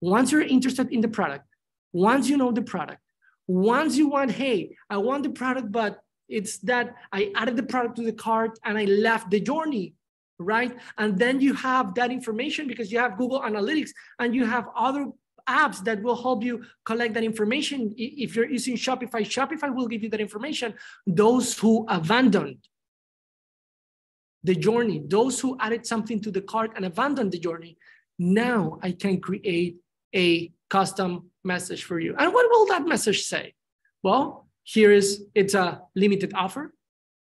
Once you're interested in the product, once you know the product, once you want, hey, I want the product, but it's that I added the product to the cart and I left the journey, right? And then you have that information because you have Google Analytics and you have other apps that will help you collect that information. If you're using Shopify, Shopify will give you that information. Those who abandoned the journey, those who added something to the cart and abandoned the journey, now I can create a custom message for you. And what will that message say? Well, here is it's a limited offer.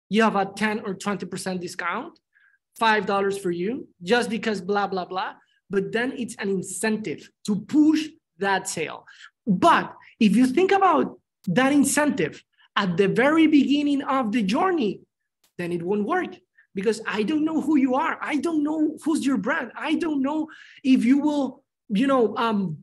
You have a 10 or 20% discount, $5 for you, just because blah, blah, blah. But then it's an incentive to push that sale. But if you think about that incentive at the very beginning of the journey, then it won't work because I don't know who you are. I don't know who's your brand. I don't know if you will, you know, um,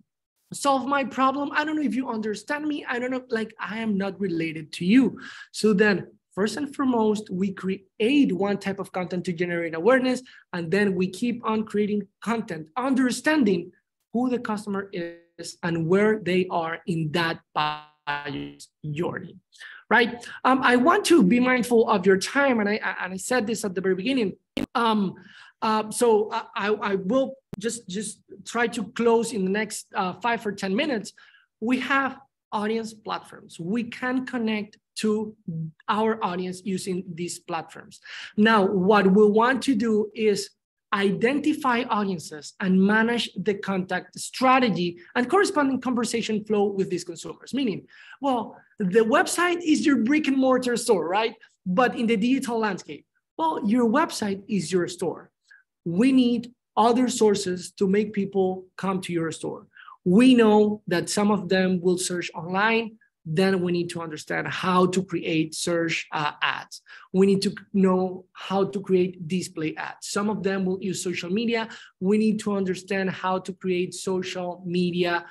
solve my problem. I don't know if you understand me. I don't know, like I am not related to you. So then first and foremost, we create one type of content to generate awareness, and then we keep on creating content, understanding who the customer is and where they are in that journey right? Um, I want to be mindful of your time, and I and I said this at the very beginning. Um, uh, so I, I will just just try to close in the next uh, five or ten minutes. We have audience platforms. We can connect to our audience using these platforms. Now, what we want to do is identify audiences, and manage the contact strategy and corresponding conversation flow with these consumers. Meaning, well, the website is your brick and mortar store, right? But in the digital landscape, well, your website is your store. We need other sources to make people come to your store. We know that some of them will search online, then we need to understand how to create search uh, ads. We need to know how to create display ads. Some of them will use social media. We need to understand how to create social media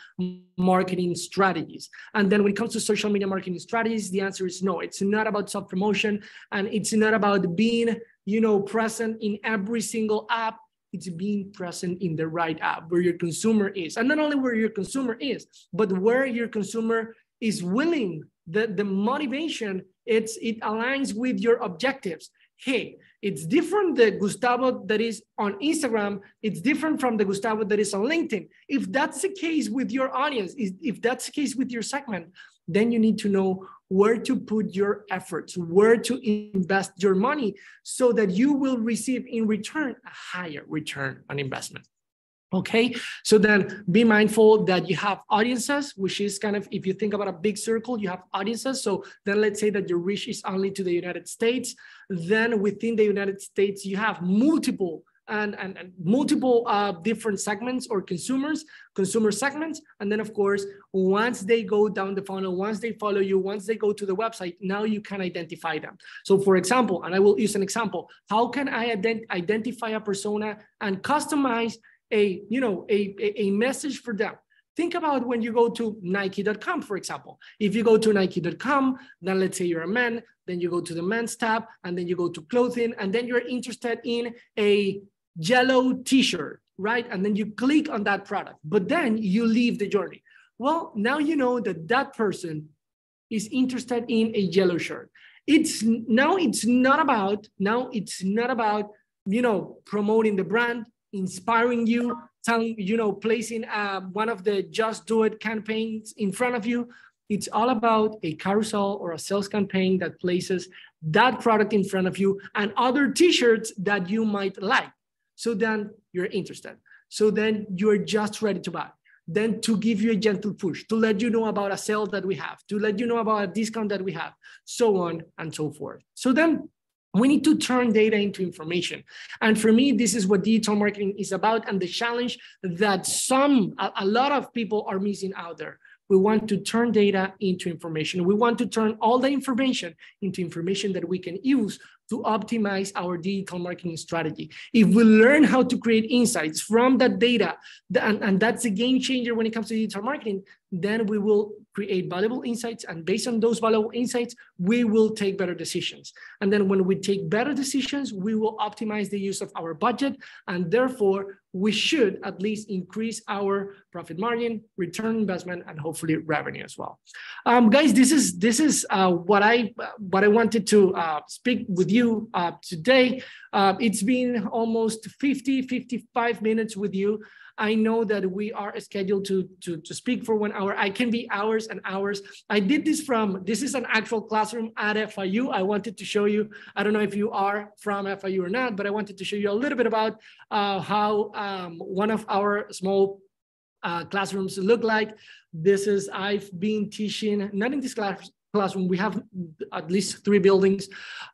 marketing strategies. And then when it comes to social media marketing strategies, the answer is no. It's not about self promotion and it's not about being, you know, present in every single app it's being present in the right app where your consumer is and not only where your consumer is but where your consumer is willing, the, the motivation, it's it aligns with your objectives. Hey, it's different the Gustavo that is on Instagram, it's different from the Gustavo that is on LinkedIn. If that's the case with your audience, if that's the case with your segment, then you need to know where to put your efforts, where to invest your money so that you will receive in return a higher return on investment. Okay, so then be mindful that you have audiences, which is kind of, if you think about a big circle, you have audiences. So then let's say that your reach is only to the United States. Then within the United States, you have multiple and, and, and multiple uh, different segments or consumers, consumer segments. And then of course, once they go down the funnel, once they follow you, once they go to the website, now you can identify them. So for example, and I will use an example, how can I ident identify a persona and customize a, you know, a, a, message for them. Think about when you go to Nike.com, for example. If you go to Nike.com, then let's say you're a man, then you go to the men's tab, and then you go to clothing, and then you're interested in a yellow t-shirt, right? And then you click on that product, but then you leave the journey. Well, now you know that that person is interested in a yellow shirt. It's now it's not about now it's not about you know promoting the brand inspiring you, telling, you know, placing uh, one of the Just Do It campaigns in front of you. It's all about a carousel or a sales campaign that places that product in front of you and other t-shirts that you might like. So then you're interested. So then you're just ready to buy. Then to give you a gentle push, to let you know about a sale that we have, to let you know about a discount that we have, so on and so forth. So then we need to turn data into information. And for me, this is what digital marketing is about and the challenge that some, a, lot of people are missing out there. We want to turn data into information. We want to turn all the information into information that we can use to optimize our digital marketing strategy. If we learn how to create insights from that data, and, and that's a game changer when it comes to digital marketing, then we will create valuable insights. And based on those valuable insights, we will take better decisions. And then when we take better decisions, we will optimize the use of our budget. And therefore, we should at least increase our profit margin, return investment, and hopefully revenue as well. Um, guys, this is this is uh, what I what I wanted to uh, speak with you uh, today. Uh, it's been almost 50, 55 minutes with you. I know that we are scheduled to, to, to speak for one hour. I can be hours and hours. I did this from, this is an actual classroom at FIU. I wanted to show you, I don't know if you are from FIU or not, but I wanted to show you a little bit about uh, how um, one of our small uh, classrooms look like. This is, I've been teaching, not in this class, classroom. We have at least three buildings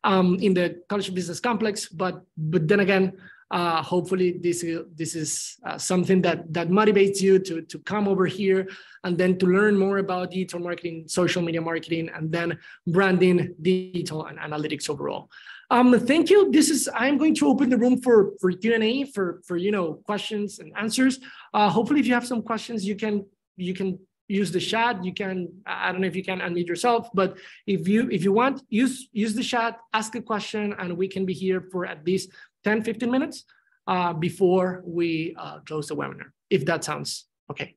um, in the College Business complex, but but then again, uh, hopefully this is, this is uh, something that, that motivates you to, to come over here and then to learn more about digital marketing, social media marketing, and then branding, digital and analytics overall. Um, thank you. This is, I'm going to open the room for, for Q&A, for, for, you know, questions and answers. Uh, hopefully if you have some questions, you can, you can use the chat. You can, I don't know if you can unmute yourself, but if you, if you want, use, use the chat, ask a question, and we can be here for at least 10, 15 minutes uh, before we uh, close the webinar, if that sounds okay.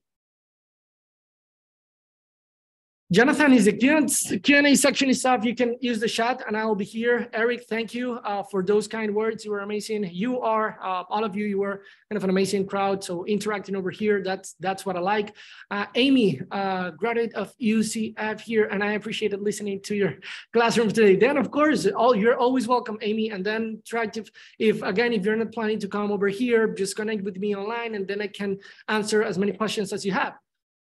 Jonathan is the Q&A section is up. You can use the chat and I'll be here. Eric, thank you uh, for those kind words. You were amazing. You are, uh, all of you, you were kind of an amazing crowd. So interacting over here, that's that's what I like. Uh, Amy, uh, graduate of UCF here, and I appreciated listening to your classroom today. Then, of course, all you're always welcome, Amy. And then try to, if again, if you're not planning to come over here, just connect with me online and then I can answer as many questions as you have.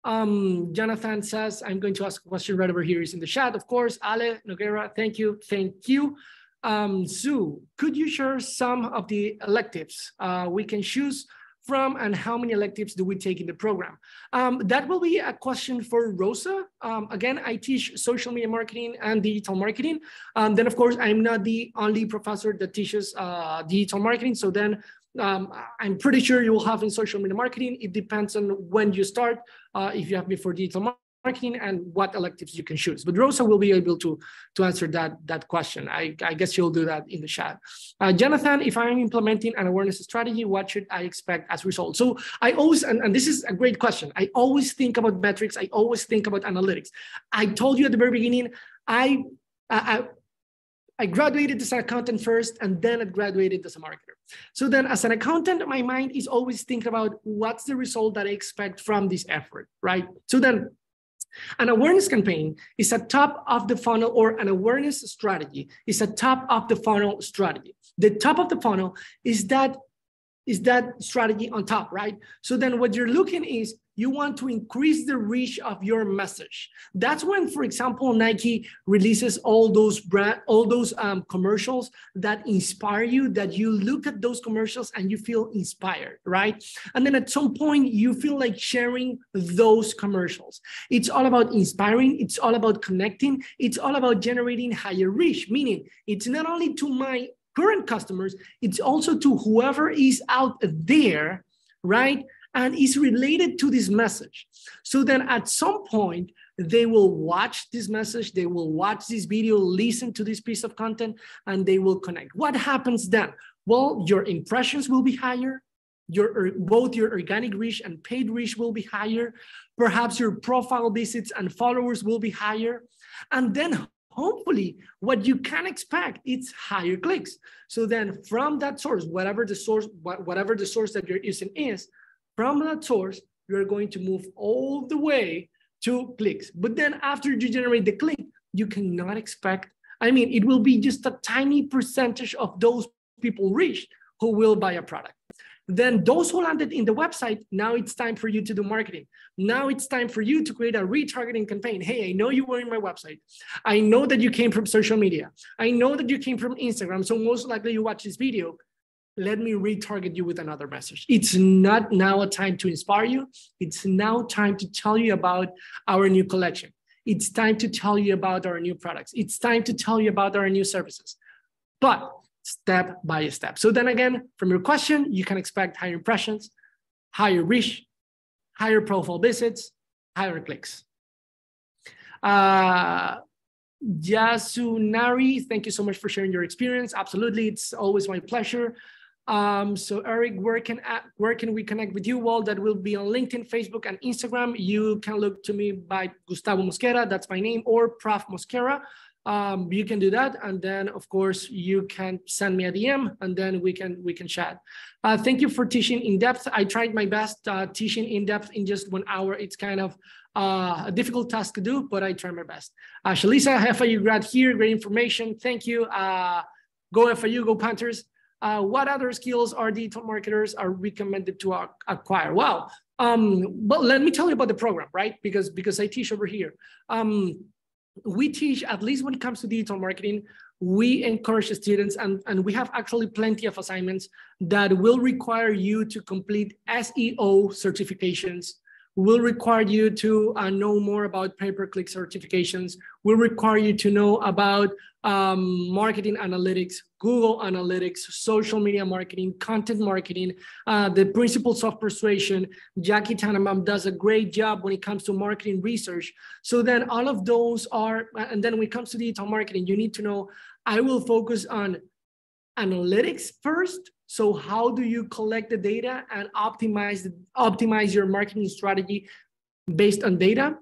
Um, Jonathan says, I'm going to ask a question right over here. He's in the chat, of course. Ale Noguera, thank you, thank you. Um, Sue, could you share some of the electives uh, we can choose from and how many electives do we take in the program? Um, that will be a question for Rosa. Um, again, I teach social media marketing and digital marketing. Um, then of course, I'm not the only professor that teaches uh, digital marketing. So then um, I'm pretty sure you will have in social media marketing. It depends on when you start, uh, if you have before digital marketing and what electives you can choose. But Rosa will be able to, to answer that, that question. I, I guess she'll do that in the chat. Uh, Jonathan, if I'm implementing an awareness strategy, what should I expect as a result? So I always, and, and this is a great question. I always think about metrics. I always think about analytics. I told you at the very beginning, I, I, I graduated as an accountant first, and then I graduated as a marketer. So then as an accountant, my mind is always thinking about what's the result that I expect from this effort, right? So then an awareness campaign is a top of the funnel or an awareness strategy is a top of the funnel strategy. The top of the funnel is that is that strategy on top, right? So then what you're looking is you want to increase the reach of your message. That's when, for example, Nike releases all those brand, all those um, commercials that inspire you. That you look at those commercials and you feel inspired, right? And then at some point, you feel like sharing those commercials. It's all about inspiring. It's all about connecting. It's all about generating higher reach. Meaning, it's not only to my current customers, it's also to whoever is out there, right? And is related to this message. So then at some point, they will watch this message, they will watch this video, listen to this piece of content, and they will connect. What happens then? Well, your impressions will be higher, your er, both your organic reach and paid reach will be higher perhaps your profile visits and followers will be higher and then hopefully what you can expect it's higher clicks so then from that source whatever the source whatever the source that you're using is from that source you're going to move all the way to clicks but then after you generate the click you cannot expect i mean it will be just a tiny percentage of those people reached who will buy a product then those who landed in the website, now it's time for you to do marketing. Now it's time for you to create a retargeting campaign. Hey, I know you were in my website. I know that you came from social media. I know that you came from Instagram. So most likely you watch this video. Let me retarget you with another message. It's not now a time to inspire you. It's now time to tell you about our new collection. It's time to tell you about our new products. It's time to tell you about our new services. But step by step. So then again, from your question, you can expect higher impressions, higher reach, higher profile visits, higher clicks. Uh, Yasunari, thank you so much for sharing your experience. Absolutely, it's always my pleasure. Um, so Eric, where can where can we connect with you? Well, that will be on LinkedIn, Facebook, and Instagram. You can look to me by Gustavo Mosquera, that's my name, or Prof Mosquera. Um, you can do that and then of course you can send me a dm and then we can we can chat. Uh, thank you for teaching in depth. I tried my best uh, teaching in depth in just one hour. It's kind of uh, a difficult task to do but i try my best. Uh, shalisa FIU grad here great information. Thank you. Uh, go FIU go panthers uh, what other skills are digital marketers are recommended to acquire? Well um, but let me tell you about the program right? Because because i teach over here. Um, we teach, at least when it comes to digital marketing, we encourage students and, and we have actually plenty of assignments that will require you to complete SEO certifications, will require you to uh, know more about pay-per-click certifications, will require you to know about um, marketing analytics, Google Analytics, social media marketing, content marketing, uh, the principles of persuasion. Jackie Tannenbaum does a great job when it comes to marketing research. So then all of those are, and then when it comes to digital marketing, you need to know, I will focus on analytics first. So how do you collect the data and optimize, optimize your marketing strategy based on data?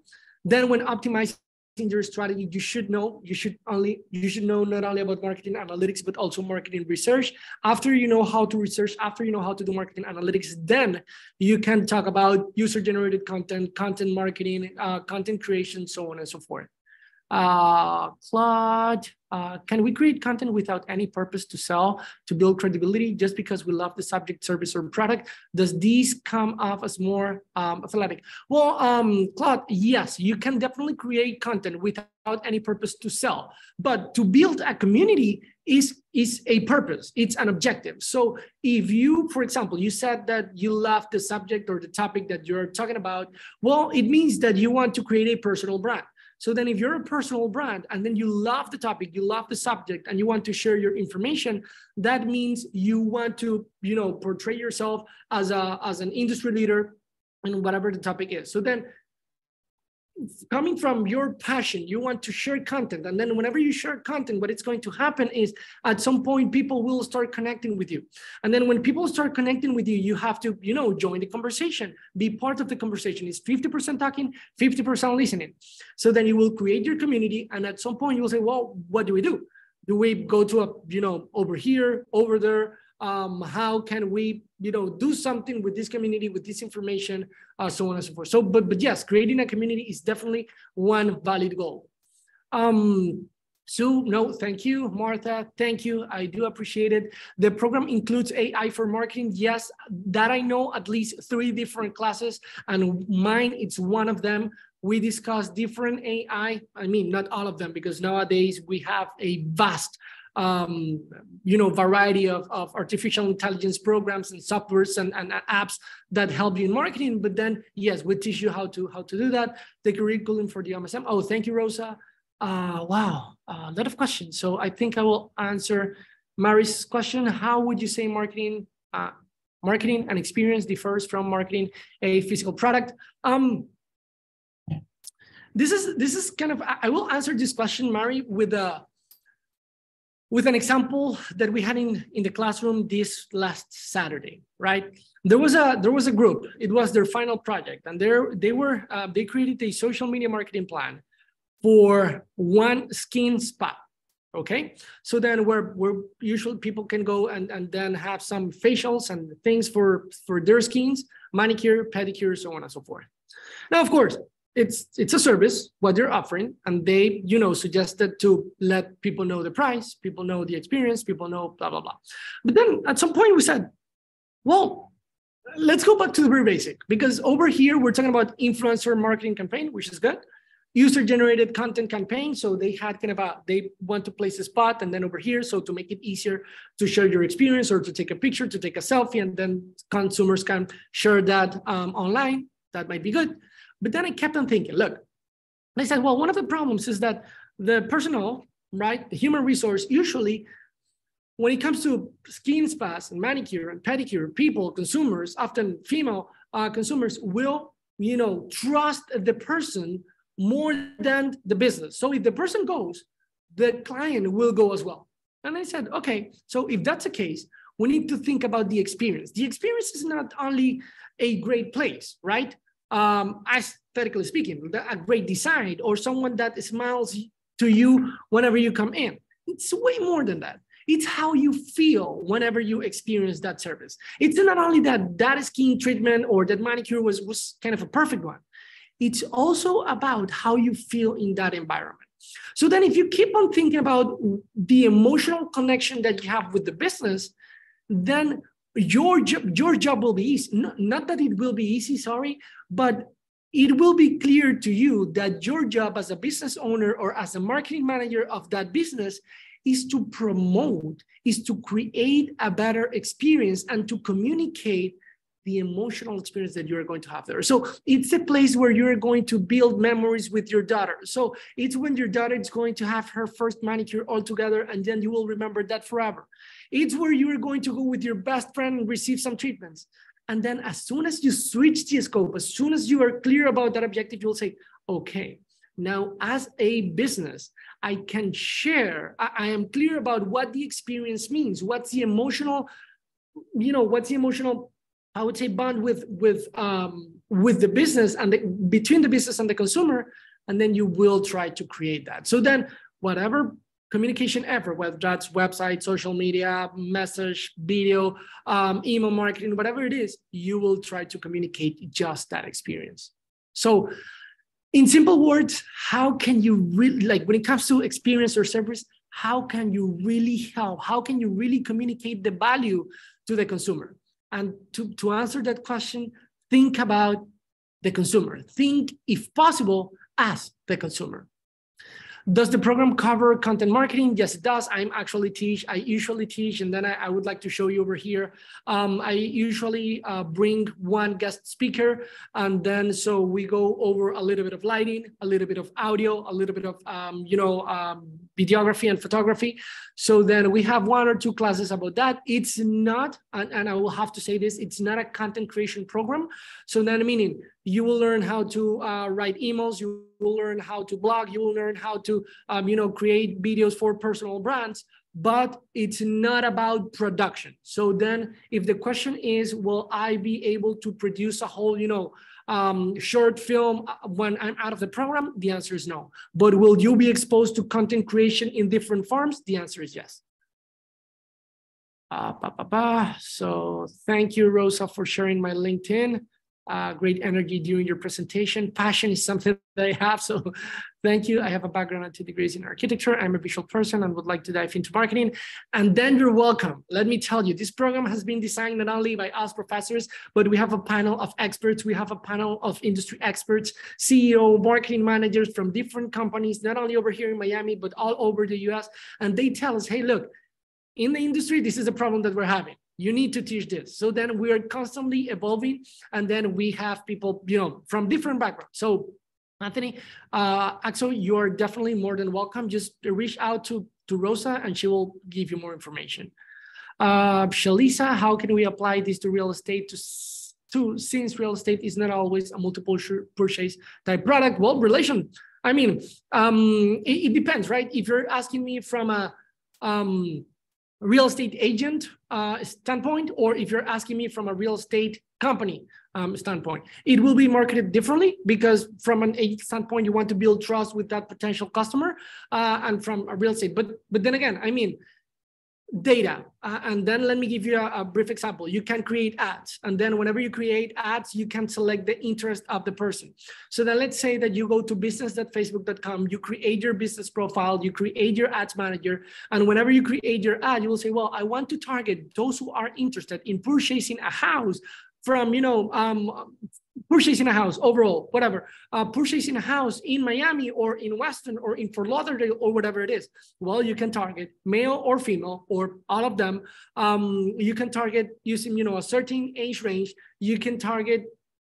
Then when optimizing your strategy, you should know, you should only, you should know not only about marketing analytics, but also marketing research. After you know how to research, after you know how to do marketing analytics, then you can talk about user generated content, content marketing, uh, content creation, so on and so forth. Uh, Claude, uh, can we create content without any purpose to sell, to build credibility, just because we love the subject, service, or product? Does these come off as more um, athletic? Well, um, Claude, yes, you can definitely create content without any purpose to sell, but to build a community is is a purpose it's an objective so if you for example you said that you love the subject or the topic that you're talking about well it means that you want to create a personal brand so then if you're a personal brand and then you love the topic, you love the subject and you want to share your information, that means you want to, you know, portray yourself as a as an industry leader in whatever the topic is. So then coming from your passion, you want to share content. And then whenever you share content, what it's going to happen is at some point, people will start connecting with you. And then when people start connecting with you, you have to, you know, join the conversation, be part of the conversation. It's 50% talking, 50% listening. So then you will create your community. And at some point you will say, well, what do we do? Do we go to a, you know, over here, over there? Um, how can we you know do something with this community with this information uh, so on and so forth so but but yes creating a community is definitely one valid goal um, Sue, no, thank you. Martha, thank you. I do appreciate it. The program includes AI for marketing. Yes, that I know at least three different classes, and mine, it's one of them. We discuss different AI. I mean, not all of them, because nowadays we have a vast um, you know, variety of, of artificial intelligence programs and softwares and, and apps that help you in marketing. But then, yes, we teach you how to how to do that. The curriculum for the MSM. Oh, thank you, Rosa. Uh, wow, a lot of questions. So I think I will answer Mary's question. How would you say marketing uh, marketing and experience differs from marketing a physical product? Um, this is this is kind of I will answer this question, Mary, with a with an example that we had in, in the classroom this last Saturday, right? There was a there was a group. It was their final project, and they they were uh, they created a social media marketing plan for one skin spa. Okay, so then where where usually people can go and and then have some facials and things for for their skins, manicure, pedicure, so on and so forth. Now, of course, it's it's a service what they're offering and they you know suggested to let people know the price people know the experience people know blah blah blah. But then at some point we said well let's go back to the very basic because over here we're talking about influencer marketing campaign which is good. User generated content campaign so they had kind of a they want to place a spot and then over here so to make it easier to share your experience or to take a picture to take a selfie and then consumers can share that um, online. That might be good but then I kept on thinking, look, I said, well, one of the problems is that the personnel, right, the human resource, usually when it comes to skin spas and manicure and pedicure, people, consumers, often female uh, consumers will, you know, trust the person more than the business. So if the person goes, the client will go as well. And I said, okay, so if that's the case, we need to think about the experience. The experience is not only a great place, right? Um, aesthetically speaking, a great design or someone that smiles to you whenever you come in. It's way more than that. It's how you feel whenever you experience that service. It's not only that that skin treatment or that manicure was, was kind of a perfect one. It's also about how you feel in that environment. So then if you keep on thinking about the emotional connection that you have with the business, then your job your job will be easy not, that it will be easy sorry but it will be clear to you that your job as a business owner or as a marketing manager of that business is to promote is to create a better experience and to communicate the emotional experience that you're going to have there. So it's a place where you're going to build memories with your daughter. So it's when your daughter is going to have her first manicure all together, and then you will remember that forever. It's where you're going to go with your best friend and receive some treatments. And then as soon as you switch the scope, as soon as you are clear about that objective, you'll say, okay, now as a business, I can share, I, I am clear about what the experience means, what's the emotional, you know, what's the emotional I would say bond with with um, with the business and the, between the business and the consumer. and then you will try to create that. So then whatever communication effort, whether that's website, social media, message, video, um, email marketing, whatever it is, you will try to communicate just that experience. So in simple words, how can you really, like when it comes to experience or service, how can you really help? How can you really communicate the value to the consumer? And to, to answer that question, think about the consumer. Think, if possible, as the consumer. Does the program cover content marketing? Yes, it does. I'm actually teach. I usually teach, and then I, I would like to show you over here. Um, I usually uh, bring one guest speaker, and then so we go over a little bit of lighting, a little bit of audio, a little bit of um, you know um, videography and photography. So then we have one or two classes about that. It's not, and, and I will have to say this, it's not a content creation program. So then meaning you will learn how to uh, write emails. You will learn how to blog. You will learn how to um, you know create videos for personal brands but it's not about production. So then if the question is will i be able to produce a whole you know um, short film uh, when i'm out of the program? The answer is no. But will you be exposed to content creation in different forms? The answer is yes. Uh, bah, bah, bah. so thank you rosa for sharing my linkedin uh, great energy during your presentation. Passion is something that I have, so thank you. I have a background and two degrees in architecture. I'm a visual person and would like to dive into marketing. And then you're welcome. Let me tell you, this program has been designed not only by us professors, but we have a panel of experts. We have a panel of industry experts, CEO, marketing managers from different companies, not only over here in Miami, but all over the US. And they tell us, hey, look, in the industry, this is a problem that we're having you need to teach this. So then we are constantly evolving and then we have people you know from different backgrounds. So anthony uh axel you're definitely more than welcome. Just reach out to to rosa and she will give you more information. Uh shalisa how can we apply this to real estate to to since real estate is not always a multiple purchase type product? Well relation i mean um it, it depends right? If you're asking me from a um real estate agent uh, standpoint, or if you're asking me from a real estate company um, standpoint, it will be marketed differently because from an agent standpoint, you want to build trust with that potential customer, uh, and from a real estate. But but then again, I mean, data. Uh, and then let me give you a, a, brief example. You can create ads. And then whenever you create ads, you can select the interest of the person. So then let's say that you go to business.facebook.com, you create your business profile, you create your ads manager. And whenever you create your ad, you will say, well, I want to target those who are interested in purchasing a house from, you know, um, purchasing a house overall, whatever, uh, purchasing a house in Miami or in Weston or in Fort Lauderdale or whatever it is, well, you can target male or female or all of them. Um, you can target using, you know, a certain age range. You can target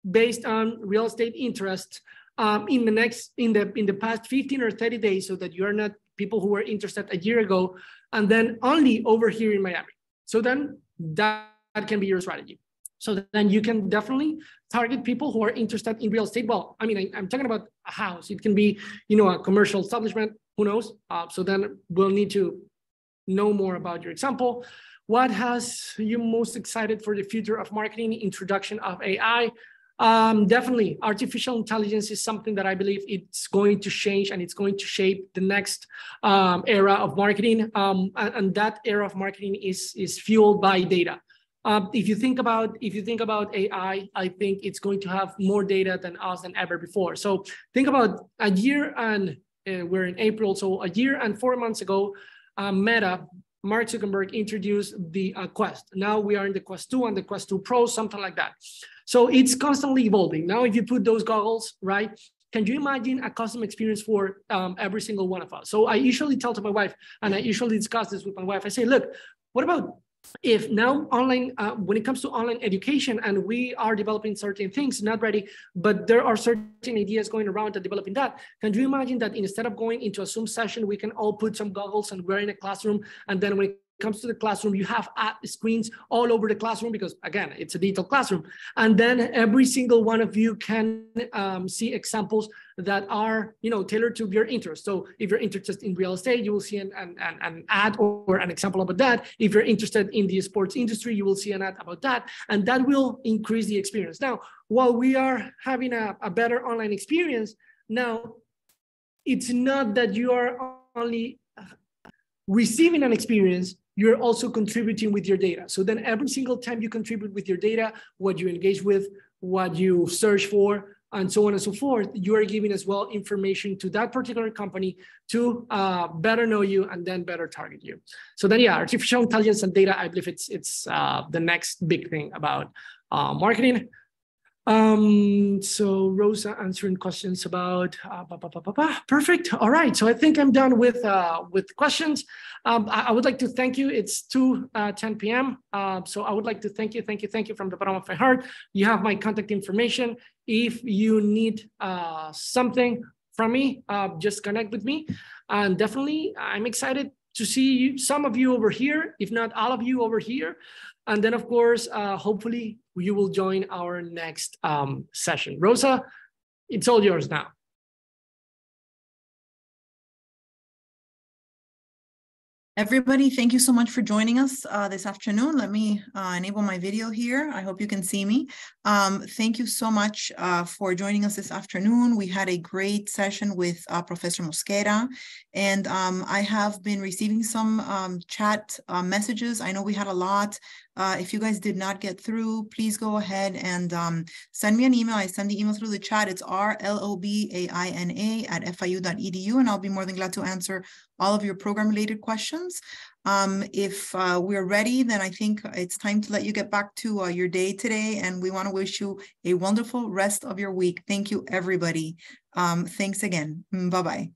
based on real estate interest um, in the next, in the, in the past 15 or 30 days so that you're not people who were interested a year ago and then only over here in Miami. So then that, that can be your strategy. So then you can definitely target people who are interested in real estate. Well, I mean, I, am talking about a house. It can be, you know, a commercial establishment. Who knows? Uh, so then we'll need to know more about your example. What has you most excited for the future of marketing? Introduction of AI. Um, definitely, artificial intelligence is something that I believe it's going to change and it's going to shape the next um, era of marketing. Um, and, and, that era of marketing is is fueled by data. Um, if you think about if you think about AI, I think it's going to have more data than us than ever before. So think about a year and uh, we're in April, so a year and four months ago, uh, Meta, Mark Zuckerberg introduced the uh, Quest. Now we are in the Quest 2 and the Quest 2 Pro, something like that. So it's constantly evolving. Now, if you put those goggles, right, can you imagine a custom experience for um, every single one of us? So I usually tell to my wife, and I usually discuss this with my wife. I say, look, what about if now online uh, when it comes to online education and we are developing certain things not ready but there are certain ideas going around and developing that can you imagine that instead of going into a zoom session we can all put some goggles and we're in a classroom and then when it comes to the classroom, you have screens all over the classroom because again, it's a digital classroom. And then every single one of you can um, see examples that are, you know, tailored to your interest. So if you're interested in real estate, you will see an, an, an ad or an example about that. If you're interested in the sports industry, you will see an ad about that. And that will increase the experience. Now, while we are having a, a better online experience, now it's not that you are only receiving an experience, you're also contributing with your data. So then every single time you contribute with your data, what you engage with, what you search for, and so on and so forth, you are giving as well information to that particular company to uh, better know you and then better target you. So then, yeah, artificial intelligence and data, I believe it's it's uh, the next big thing about uh, marketing. Um, so Rosa answering questions about uh, bah, bah, bah, perfect. All right. So I think I'm done with uh, with questions. Um, I, I, would like to thank you. It's 2 uh, 10 p.m. Uh, so I would like to thank you, thank you, thank you from the bottom of my heart. You have my contact information. If you need uh, something from me, uh, just connect with me. And definitely, I'm excited to see some of you over here, if not all of you over here. And then, of course, uh, hopefully you will join our next um, session. Rosa, it's all yours now. Everybody, thank you so much for joining us uh, this afternoon. Let me uh, enable my video here. I hope you can see me. Um, thank you so much uh, for joining us this afternoon. We had a great session with uh, Professor Mosquera, and um, I have been receiving some um, chat uh, messages. I know we had a lot. Uh, if you guys did not get through, please go ahead and um, send me an email. I send the email through the chat. It's rlobaina at fiu.edu, and I'll be more than glad to answer all of your program related questions. Um, if uh, we're ready, then I think it's time to let you get back to uh, your day today. And we want to wish you a wonderful rest of your week. Thank you, everybody. Um, thanks again. Mm, bye-bye.